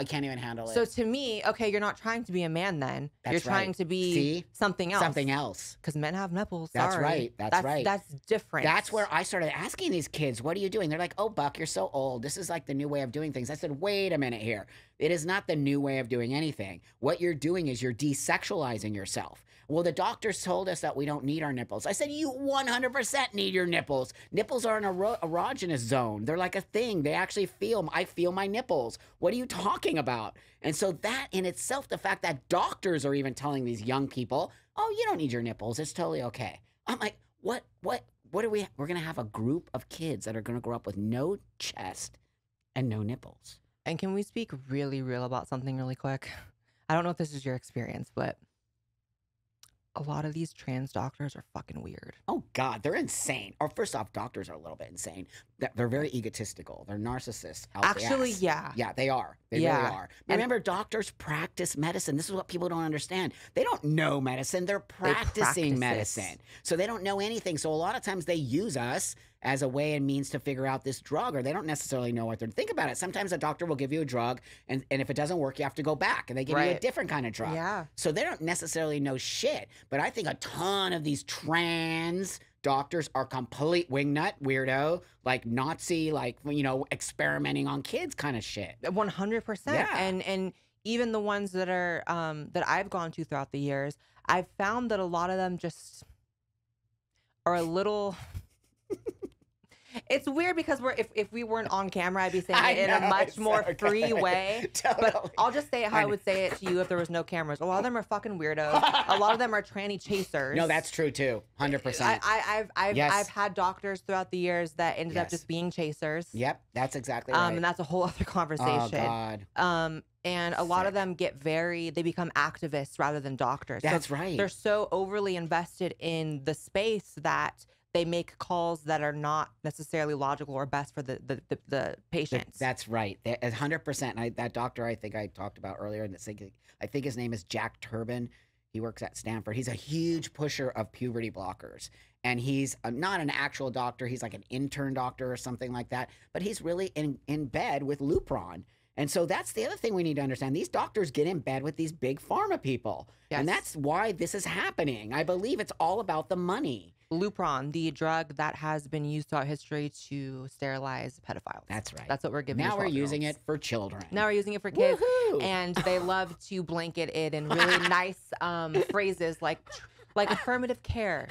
I can't even handle it. so to me, okay, you're not trying to be a man then. you're That's trying to be See? something else. Something else. Because men have nipples. That's sorry. right, that's right. That's different. That's where I started asking these kids, what are you doing? They're like, oh, Buck, you're so old. This is like the new way of doing things. I said, wait a minute here. It is not the new way of doing anything. What you're doing is you're desexualizing yourself. Well, the doctors told us that we don't need our nipples. I said, you 100% need your nipples. Nipples are an ero- erogenous zone. They're like a thing. They actually feel, I feel my nipples. What are you talking about? And so that in itself, the fact that doctors are even telling these young people, oh, you don't need your nipples. It's totally okay. I'm like, what, what, what are we? We're gonna have a group of kids that are gonna grow up with no chest and no nipples. And can we speak really real about something really quick? I don't know if this is your experience, but a lot of these trans doctors are fucking weird. Oh God, they're insane. Or first off, doctors are a little bit insane. They're, they're very egotistical. They're narcissists. Actually, ass. yeah. Yeah, they are. They really Yeah. are. And- Remember, doctors practice medicine. This is what people don't understand. They don't know medicine. They're practicing it. medicine. So they don't know anything. So a lot of times they use us as a way and means to figure out this drug, or they don't necessarily know what they're. Think about it. Sometimes a doctor will give you a drug, and, and if it doesn't work, you have to go back, and they give you a different kind of drug. Yeah. So they don't necessarily know shit. But I think a ton of these trans doctors are complete wingnut weirdo, like Nazi, like you know, experimenting on kids kind of shit. One hundred percent. And and even the ones that are um that I've gone to throughout the years, I've found that a lot of them just are a little It's weird because we're if, if we weren't on camera, I'd be saying I it in a much more so free good. way. Totally. But I'll just say it how I I, would say it to you if there was no cameras. A lot of them are fucking weirdos. a lot of them are tranny chasers. no, that's true too. Hundred percent. I, I've I've Yes. I've had doctors throughout the years that ended up just being chasers. Yep, that's exactly Um, right. and that's a whole other conversation. oh. God, Um, and a lot of them get very they become activists rather than doctors. So that's right. they're so overly invested in the space that they make calls that are not necessarily logical or best for the the, the, the Th- patients. That's right. A hundred percent. And I, that doctor, I think I talked about earlier, and I think his name is Jack Turban. He works at Stanford. He's a huge pusher of puberty blockers, and he's uh, not an actual doctor. He's like an intern doctor or something like that. But he's really in in bed with Lupron. And so that's the other thing we need to understand. These doctors get in bed with these big pharma people. And that's why this is happening. I believe it's all about the money. Lupron, the drug that has been used throughout history to sterilize pedophiles. That's right. That's what we're giving. now we're using it for children. Now we're using it for kids. Woohoo! and they love to blanket it in really nice um, phrases like like affirmative care,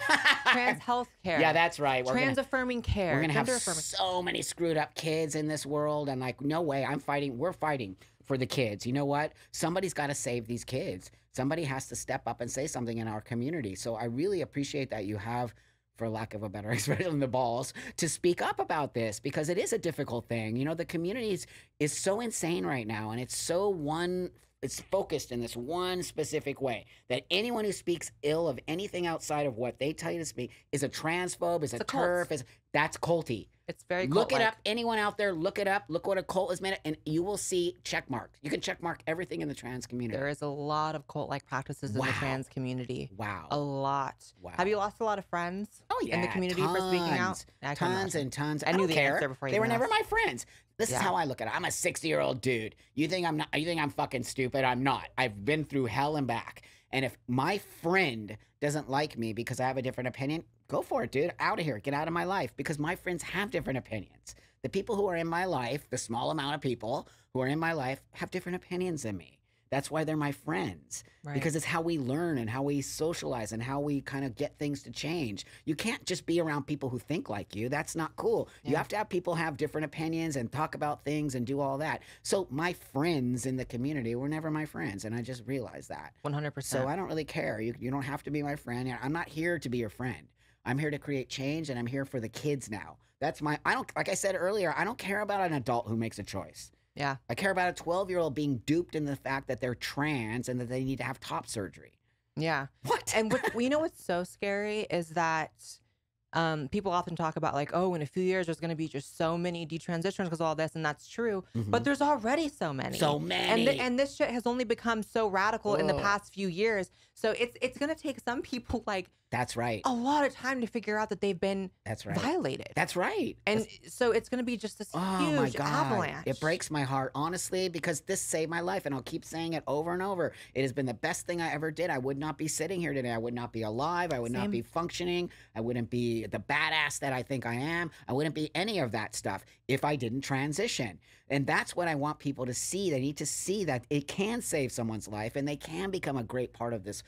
trans health care, Yeah, that's right. We're trans gonna, affirming care, we're gonna have so many screwed up kids in this world, and like, no way. I'm fighting. We're fighting for the kids. You know what? Somebody's got to save these kids. Somebody has to step up and say something in our community. So I really appreciate that you have. For lack of a better expression, the balls to speak up about this because it is a difficult thing. You know, the community is, is so insane right now, and it's so one it's focused in this one specific way that anyone who speaks ill of anything outside of what they tell you to speak is a transphobe, is a, a cult. turf, is that's culty. It's very look it cult-like. up. Anyone out there, look it up. Look what a cult is made of, and you will see check marks. You can check mark everything in the trans community. There is a lot of cult like practices in the trans community. wow. A lot. wow. Have you lost a lot of friends Oh yeah. in the community for speaking out? tons. I Tons and tons. I I, knew the care. answer before you They were even never my friends. This is how I look at it. I'm a 60 year old dude. You think I'm not? You think I'm fucking stupid? I'm not. I've been through hell and back. And if my friend doesn't like me because I have a different opinion, go for it, dude. Out of here. Get out of my life because my friends have different opinions. The people who are in my life, the small amount of people who are in my life, have different opinions than me. That's why they're my friends Right. because it's how we learn and how we socialize and how we kind of get things to change. You can't just be around people who think like you. That's not cool. You have to have people have different opinions and talk about things and do all that. So my friends in the community were never my friends, and I just realized that. 100%. So I don't really care. You you don't have to be my friend. I'm not here to be your friend. I'm here to create change, and I'm here for the kids now. That's my. I don't like I said earlier. I don't care about an adult who makes a choice. yeah. I care about a 12 year old being duped in the fact that they're trans and that they need to have top surgery. Yeah. What? And what, you know what's so scary is that um, people often talk about like, oh, in a few years there's going to be just so many detransitions because all this, and that's true. But there's already so many. Mm-hmm. so and many. th- and this shit has only become so radical in the past few years. So it's it's going to take some people like That's right. a lot of time to figure out that they've been That's right. violated. That's right. and so it's going to be just this Oh huge my god! avalanche. It breaks my heart, honestly, because this saved my life, and I'll keep saying it over and over. It has been the best thing I ever did. I would not be sitting here today. I would not be alive. I would Same. not be functioning. I wouldn't be the badass that I think I am. I wouldn't be any of that stuff if I didn't transition. And that's what I want people to see. They need to see that it can save someone's life, and they can become a great part of this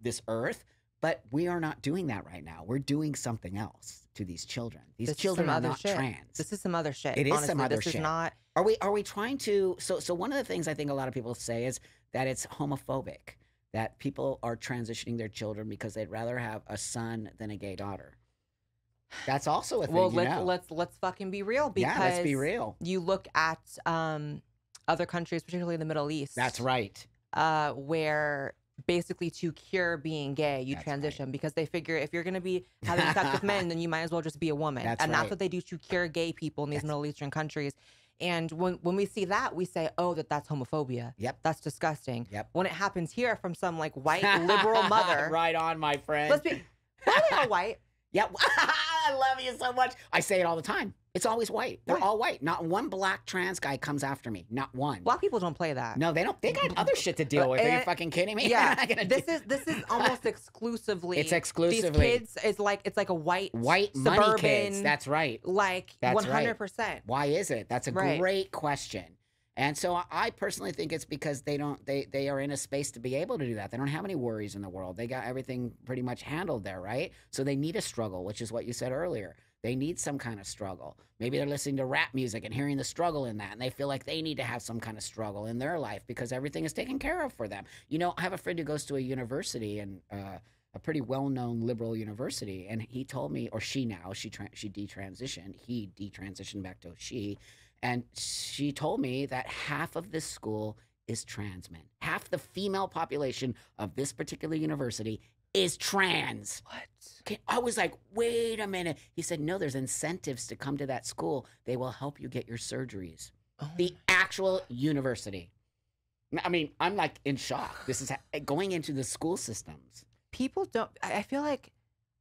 this earth. But we are not doing that right now. We're doing something else to these children. These This children are not shit. trans. This is some other shit. It is honestly. some other this shit. is not. Are we are we trying to so so one of the things I think a lot of people say is that it's homophobic that people are transitioning their children because they'd rather have a son than a gay daughter. That's also a thing. Well, you let's know. let's let's fucking be real because yeah, let's be real. you look at um, other countries, particularly the Middle East. That's right. Uh, where basically to cure being gay, you That's right. transition because they figure if you're going to be having sex with men, then you might as well just be a woman. That's and right. that's what they do to cure gay people in these That's- Middle Eastern countries. And when when we see that, we say, "Oh, that that's homophobia. Yep. That's disgusting." Yep. When it happens here from some like white liberal mother, right on, my friend. let's be. Are they all white? yeah, I love you so much. I say it all the time. It's always white. They're Right. all white. Not one black trans guy comes after me. Not one. Black people don't play that. No, they don't. They got other shit to deal with. Are you fucking kidding me? Yeah, They're not gonna this do- is this is almost exclusively. It's These exclusively kids is like it's like a white white suburban, money kids. That's right. like one hundred percent. Why is it? That's a Right. great question. And so I- personally think it's because they don't they they are in a space to be able to do that. They don't have any worries in the world. They got everything pretty much handled there, right? So they need a struggle, which is what you said earlier. They need some kind of struggle. Maybe they're listening to rap music and hearing the struggle in that, and they feel like they need to have some kind of struggle in their life because everything is taken care of for them. You know, I have a friend who goes to a university and uh, a pretty well-known liberal university, and he told me, or she now, she tra- she detransitioned, he detransitioned back to she, and she told me that half of this school is trans men. Half the female population of this particular university is trans. What? Okay, I was like, wait a minute. He said, no, there's incentives to come to that school. They will help you get your surgeries. Oh The actual university. I mean, I'm like in shock. This is ha- eh, going into the school systems. people don't I I feel like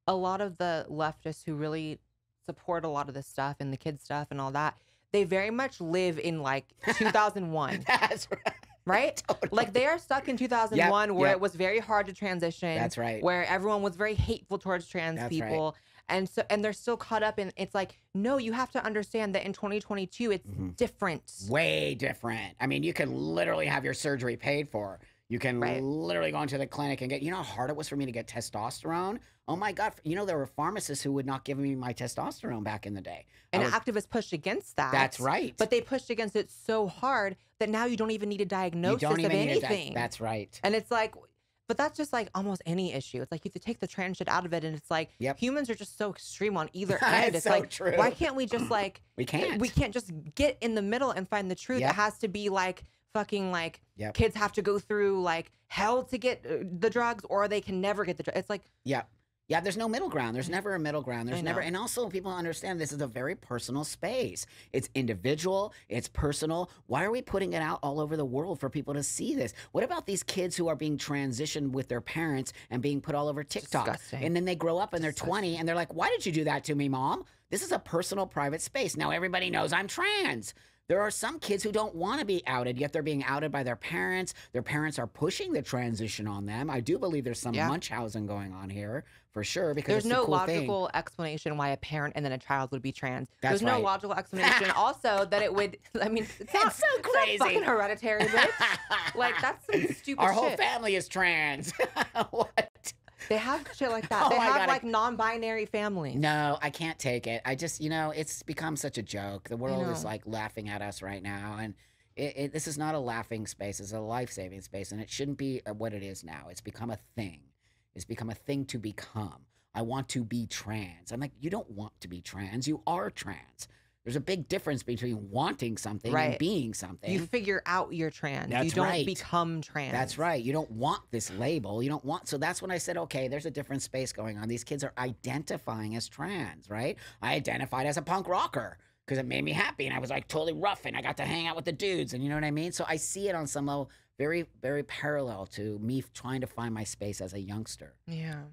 a lot of the leftists who really support a lot of this stuff and the kids stuff and all that they very much live in like 2001 That's right. right like they are stuck in 2001 where yep. it was very hard to transition That's right. where everyone was very hateful towards trans That's right. people and so and they're still caught up in it's like no you have to understand that in 2022 it's Mhm. different Way different. I mean, you can literally have your surgery paid for. You can Right. literally go into the clinic and get, you know how hard it was for me to get testosterone? Oh my God. You know, there were pharmacists who would not give me my testosterone back in the day. And was- activists pushed against that that's right. but they pushed against it so hard that now you don't even need a you diagnosis don't of even need a di- anything That's right. And it's like, but that's just like almost any issue. It's like you have to take the trans shit out of it, and it's like Yep. humans are just so extreme on either end. It's so like, true. why can't we just like We can't. we can't just get in the middle and find the truth? Yep. It has to be like fucking like Yep. kids have to go through like hell to get uh, the drugs, or they can never get the drugs. It's like Yeah. Yeah, there's no middle ground. There's never a middle ground. There's never, and also people understand this is a very personal space. It's individual, it's personal. Why are we putting it out all over the world for people to see this? What about these kids who are being transitioned with their parents and being put all over TikTok? Disgusting. And then they grow up and they're 20 and they're like, why did you do that to me, mom? This is a personal, private space. Now everybody knows I'm trans. There are some kids who don't want to be outed, yet they're being outed by their parents. Their parents are pushing the transition on them. I do believe there's some Yeah. Munchausen going on here for sure because There's no cool thing. logical explanation why a parent and then a child would be trans. That's There's no logical explanation also that it would. I mean, it's not It's so it's not crazy. fucking hereditary, bitch. like that's some stupid Our whole shit. family is trans. what? They have shit like that. Oh they have God, I- like non-binary families. No, I can't take it. I just, you know, it's become such a joke. The world is like laughing at us right now, and it, it, this is not a laughing space. It's a life-saving space, and it shouldn't be uh, what it is now. It's become a thing. It's become a thing to become. I want to be trans. I'm like, you don't want to be trans. You are trans. There's a big difference between wanting something and being something. You figure out you're trans. you don't right. become trans. That's right. You don't want this label. You don't want. So that's when I said, okay, there's a different space going on. These kids are identifying as trans, right? I identified as a punk rocker because it made me happy, and I was like totally rough, and I got to hang out with the dudes, and you know what I mean. So I see it on some level, very, very parallel to me trying to find my space as a youngster. Yeah.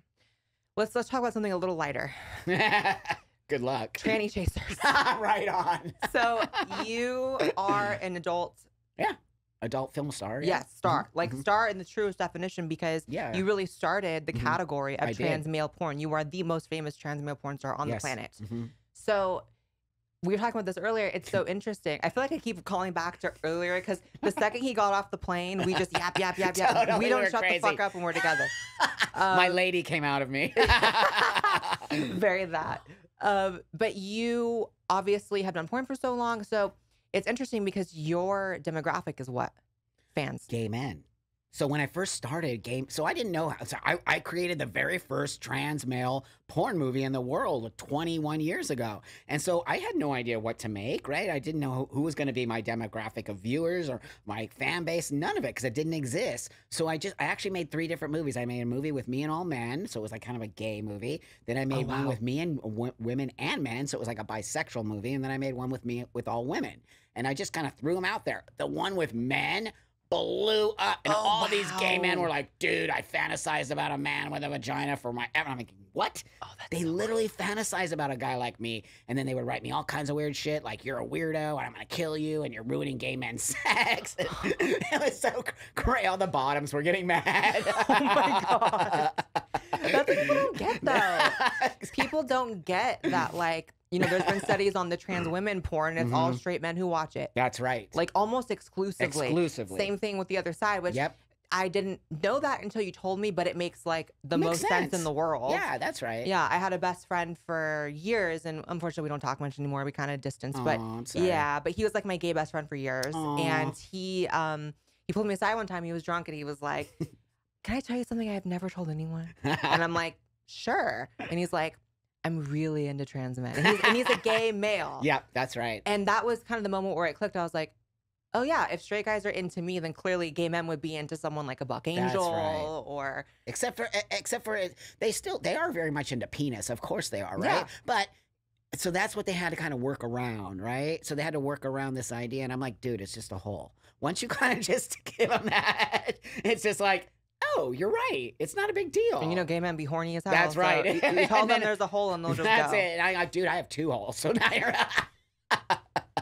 Let's let's talk about something a little lighter. Good luck. Tranny chasers. right on. so you are an adult, Yeah. Adult film star. yeah. yes, star, Mhm, like mhm. star in the truest definition because Yeah. you really started the Mhm. category of I did. trans male porn. You are the most famous trans male porn star on Yes. the planet. Mhm. So we were talking about this earlier. It's so interesting. I feel like I keep calling back to earlier because the second he got off the plane, we just yap, yap, yap, yap. Totally, we don't shut crazy. the fuck up when we're together. My Um, lady came out of me. Very that. Um, but you obviously have done porn for so long. So it's interesting because your demographic is what? Fans. gay men. So when I first started game, so I didn't know how. So I, I created the very first trans male porn movie in the world 21 years ago, and so I had no idea what to make. Right, I didn't know who, was going to be my demographic of viewers or my fan base. None of it because it didn't exist. So I just I actually made three different movies. I made a movie with me and all men, so it was like kind of a gay movie. Then I oh, made one wow. with me and w- women and men, so it was like a bisexual movie. And then I made one with me with all women, and I just kind of threw them out there. The one with men blew up, and Oh, all these gay men were like, "Dude, I fantasized about a man with a vagina for my." And I'm like, "What?" Oh, They literally fantasized about a guy like me, and then they would write me all kinds of weird shit, like "You're a weirdo, and I'm gonna kill you, and you're ruining gay men's sex." it was so great. All the bottoms were getting mad. Oh my God. That's what people don't get though. People don't get that like, you know, there's been studies on the trans women porn and it's all Mhm. straight men who watch it. That's right. Like almost exclusively. exclusively. Same thing with the other side, which Yep. I didn't know that until you told me, but it makes like the Makes most sense. in the world. Yeah, that's right. Yeah, I had a best friend for years, and unfortunately, we don't talk much anymore. We kind of distanced, but Aw, I'm sorry. yeah, but he was like my gay best friend for years, Aw. and he um he pulled me aside one time. He was drunk, and he was like, "Can I tell you something I have never told anyone?" And I'm like, "Sure," and he's like, "I'm really into trans men," and he's, and he's a gay male. Yep, that's right. And that was kind of the moment where it clicked. I was like, oh yeah, if straight guys are into me, then clearly gay men would be into someone like a Buck Angel right. or except for except for they still they are very much into penis of course they are right Yeah. but so that's what they had to kind of work around right so they had to work around this idea and i'm like dude it's just a hole once you kind of just give them that it's just like oh you're right it's not a big deal and you know gay men be horny as hell. That's so right. you- you tell them there's a hole and they'll just that's go. it and I, I dude i have two holes so now you're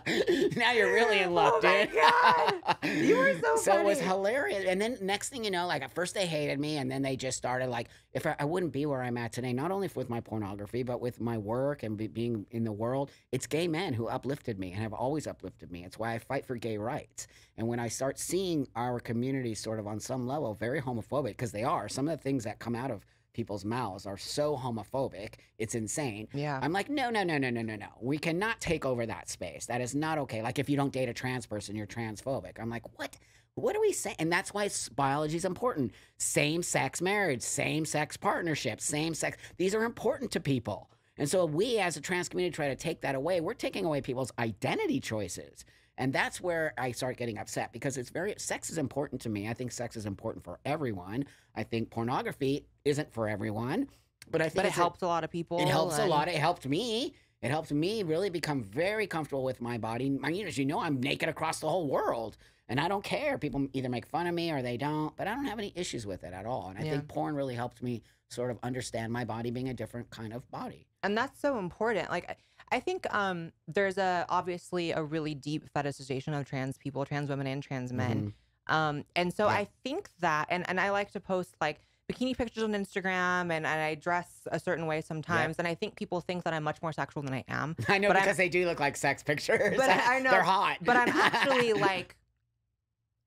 now you're really in luck Oh my dude. God. You were so so it was hilarious. And then next thing you know like at first they hated me and then they just started like if I, I wouldn't be where i'm at today not only with my pornography but with my work and be, being in the world it's gay men who uplifted me and have always uplifted me. It's why i fight for gay rights. And when i start seeing our community sort of on some level very homophobic because they are some of the things that come out of people's mouths are so homophobic it's insane Yeah. I'm like, no, no, no, no, no, no, no. We cannot take over that space. That is not okay. Like if you don't date a trans person, you're transphobic. I'm like, what? What are we saying? And that's why biology is important. Same sex marriage, same sex partnerships, same sex. These are important to people. And so we as a trans community try to take that away. We're taking away people's identity choices. And that's where I start getting upset because it's very sex is important to me. I think sex is important for everyone. I think pornography isn't for everyone. But I think but it it's a- a lot of people. it helps a and- lot. It helped me. It helped me really become very comfortable with my body. I mean, as you know, I'm naked across the whole world, and I don't care. People either make fun of me or they don't, but I don't have any issues with it at all. And I Yeah. think porn really helped me sort of understand my body being a different kind of body. and that's so important. Like, I- think um, there's a obviously a really deep fetishization of trans people, trans women, and trans men. Mhm. Um, and so Yeah. I think that, and, and I like to post like bikini pictures on Instagram and, and I dress a certain way sometimes. And I think people think that I'm much more sexual than I am. I know But I'm- because they do look like sex pictures. But I- I know, they're hot. But I'm actually like,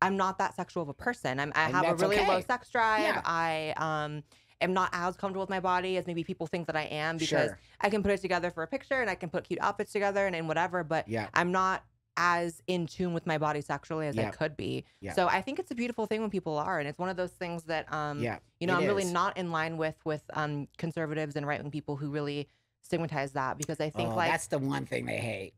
I'm not that sexual of a person. I'm, I And have a really low sex drive. Yeah. I um, am not as comfortable with my body as maybe people think that I am because Sure. I can put it together for a picture and I can put cute outfits together and, and whatever. But yeah. I'm not as in tune with my body sexually as I could be. Yeah. So I think it's a beautiful thing when people are, and it's one of those things that um, yeah. you know, I'm really not in line with with um conservatives and right wing people who really stigmatize that because I think oh, like that's the one thing they hate.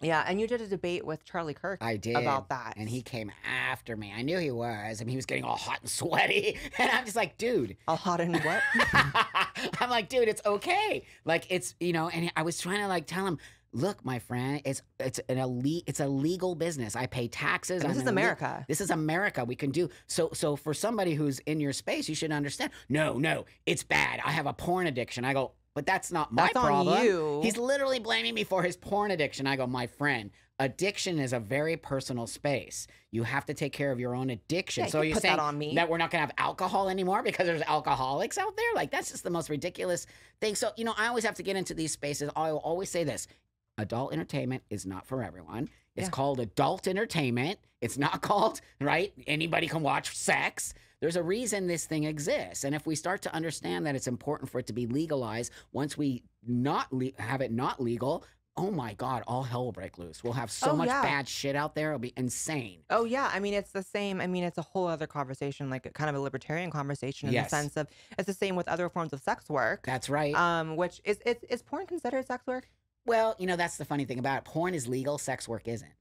Yeah, and you did a debate with Charlie Kirk I did about that, and he came after me. I knew he was. I mean, he was getting all hot and sweaty, and I'm just like, dude. all hot and what? I'm like, dude, it's okay. Like, it's you know, and I was trying to like tell him, look, my friend, it's it's an elite, it's a legal business. I pay taxes. And this I'm is elite- America. This is America. We can do so. So for somebody who's in your space, you should understand. No, no, it's bad. I have a porn addiction. I go, but that's not my That's problem. you. He's literally blaming me for his porn addiction. I go, my friend, addiction is a very personal space. You have to take care of your own addiction. Yeah, so you you're put that on me. that we're not gonna have alcohol anymore because there's alcoholics out there? Like that's just the most ridiculous thing. So you know, I always have to get into these spaces. I will always say this: adult entertainment is not for everyone. It's Yeah. called adult entertainment. It's not called right. Anybody can watch sex. There's a reason this thing exists, and if we start to understand that it's important for it to be legalized, once we not le- have it not legal, oh my God, all hell will break loose. We'll have so Oh, much yeah. bad shit out there. It'll be insane. Oh yeah, I mean it's the same. I mean it's a whole other conversation, like kind of a libertarian conversation in Yes. the sense of it's the same with other forms of sex work. That's right. Um, which is is is porn considered sex work? Well, you know, that's the funny thing about it. Porn is legal, sex work isn't.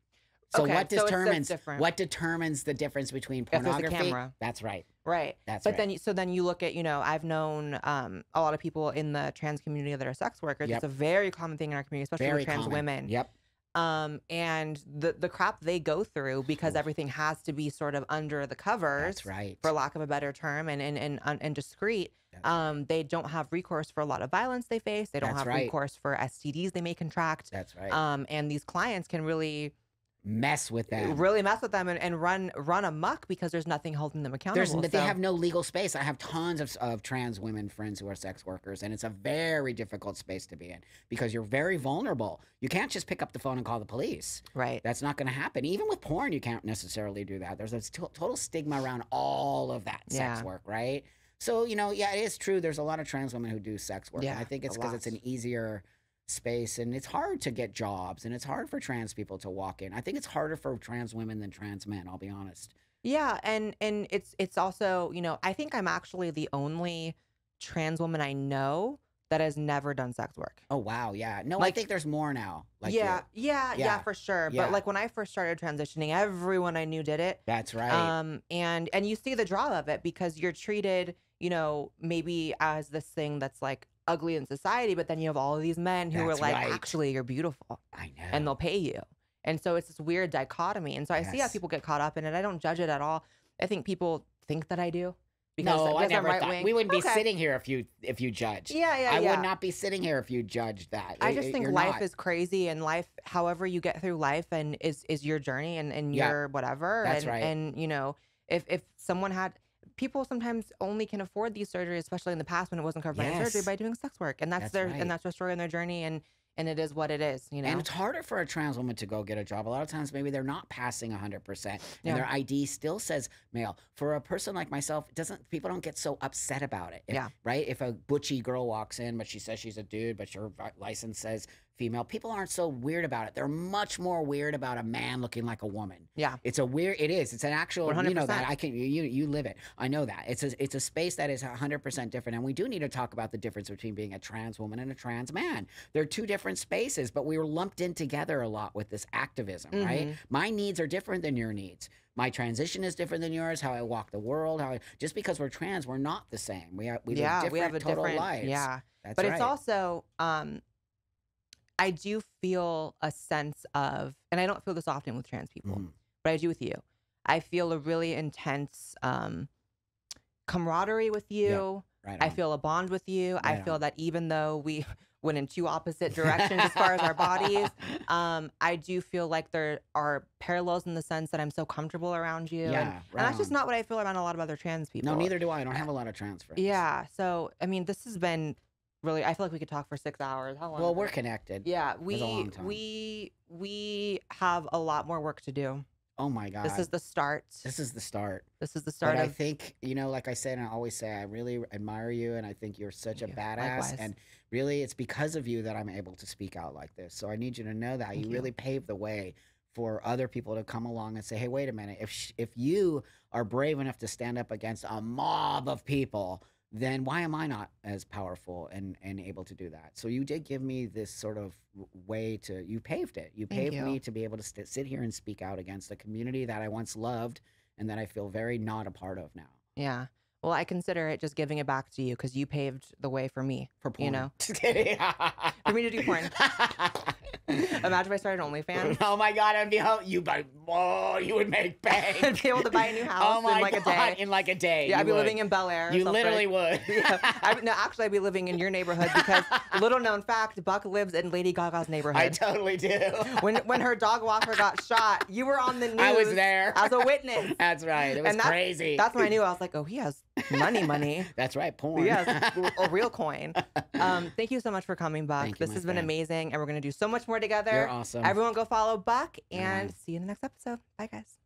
So Okay, what so determines different. what determines the difference between pornography? That's right. Right. That's but right. then, so then you look at, you know, I've known um, a lot of people in the trans community that are sex workers. Yep. It's a very common thing in our community, especially Very with trans common. women. Yep. Um, and the the crap they go through because everything has to be sort of under the covers, That's right. for lack of a better term, and and and and, and discreet. That's Um, they don't have recourse for a lot of violence they face. They don't That's have right. recourse for STDs they may contract. That's right. Um, and these clients can really, Mess with them. really mess with them and, and run run amok because there's nothing holding them accountable. There's, they So- have no legal space. I have tons of, of trans women friends who are sex workers, and it's a very difficult space to be in because you're very vulnerable. You can't just pick up the phone and call the police. right. That's not going to happen. Even with porn, you can't necessarily do that. There's a total stigma around all of that sex Yeah. work, right? So, you know, yeah, it is true. There's a lot of trans women who do sex work. and Yeah, I think it's because it's an easier space and it's hard to get jobs and it's hard for trans people to walk in. I think it's harder for trans women than trans men, I'll be honest. Yeah, and and it's it's also you know I think I'm actually the only trans woman I know that has never done sex work. Oh, wow. Yeah. No, I think there's more now. Like yeah, yeah, yeah, Yeah, for sure. yeah. But like when I first started transitioning, everyone I knew did it. That's right. Um, and and you see the draw of it because you're treated, you know, maybe as this thing that's like ugly in society, but then you have all of these men who That's are like, right. actually, you're beautiful, I know. and they'll pay you. And so it's this weird dichotomy. And so I see how people get caught up in it. I don't judge it at all. I think people think that I do because, no, I because I'm never right thought wing. we wouldn't be sitting here if you if you judged. Yeah, yeah, I yeah. would not be sitting here if you judged that. I just think you're life not. is crazy and life however you get through life and is is your journey and, and Yeah. your whatever. That's and, right. And you know, if if someone had people sometimes only can afford these surgeries, especially in the past when it wasn't covered by Yes. surgery by doing sex work. And that's, That's their right. and that's their story and their journey and and it is what it is, you know. And it's harder for a trans woman to go get a job. A lot of times, maybe they're not passing 100%, and Yeah. their ID still says male. For a person like myself, doesn't people don't get so upset about it. If- Yeah. Right? If a butchy girl walks in, but she says she's a dude, but your license says female, people aren't so weird about it. They're much more weird about a man looking like a woman. yeah. It's a weird. It is. It's an actual. You know that I can. You you live it. I know that. It's a it's a space that is hundred percent different, and we do need to talk about the difference between being a trans woman and a trans man. They're two different spaces, but we were lumped in together a lot with this activism, right? Mhm. My needs are different than your needs. My transition is different than yours. How I walk the world. How I, just because we're trans, we're not the same. We have we yeah, live different we have a total different lives. yeah. That's but right. it's also um I do feel a sense of and I don't feel this often with trans people. Mhm. but I do with you. I feel a really intense um, camaraderie with you. Right I feel a bond with you. I feel on. that even though we went in two opposite directions as far as our bodies, um, I do feel like there are parallels in the sense that I'm so comfortable around you. Yeah, and, right and that's just not what I feel around a lot of other trans people. No, neither do I. I don't have a lot of trans friends. Yeah. So I mean, this has been really. I feel like we could talk for six hours. How long? Well, we're connected. Yeah, we we we have a lot more work to do. Oh my god. This is the start. this is the start. This is the start but I think, you know, like I said, and I always say, I really admire you, and I think you're such Thank a you. badass. Likewise. And really, it's because of you that I'm able to speak out like this. So I need you to know that you you. really paved the way for other people to come along and say, "Hey, wait a minute! If sh- if you are brave enough to stand up against a mob of people." Then why am I not as powerful and, and able to do that? So you did give me this sort of way to you paved it. You Thank paved you. me to be able to st- sit here and speak out against a community that I once loved and that I feel very not a part of now. yeah. Well, I consider it just giving it back to you because you paved the way for me. For porn. You know. Just kidding. For me to do porn. Imagine if I started OnlyFans. oh my god, I'd be home. You buy whoa, you would make bank. I'd be able to buy a new house oh my in like god, a day. in like a day. Yeah, I'd be would. living in Bel Air. You literally would. yeah. I, no, actually, I'd be living in your neighborhood because little known fact, Buck lives in Lady Gaga's neighborhood. I totally do. when when her dog walker got shot, you were on the news. I was there. as a witness. That's right. It was And that's- crazy. That's when I knew I was like, oh, he has money, money. That's right. Porn. He has a real coin. Um, thank you so much for coming, Buck. Thank this has been amazing, and we're gonna do so much more together. You're awesome. Everyone, go follow Buck, and see you in the next episode. Bye, guys.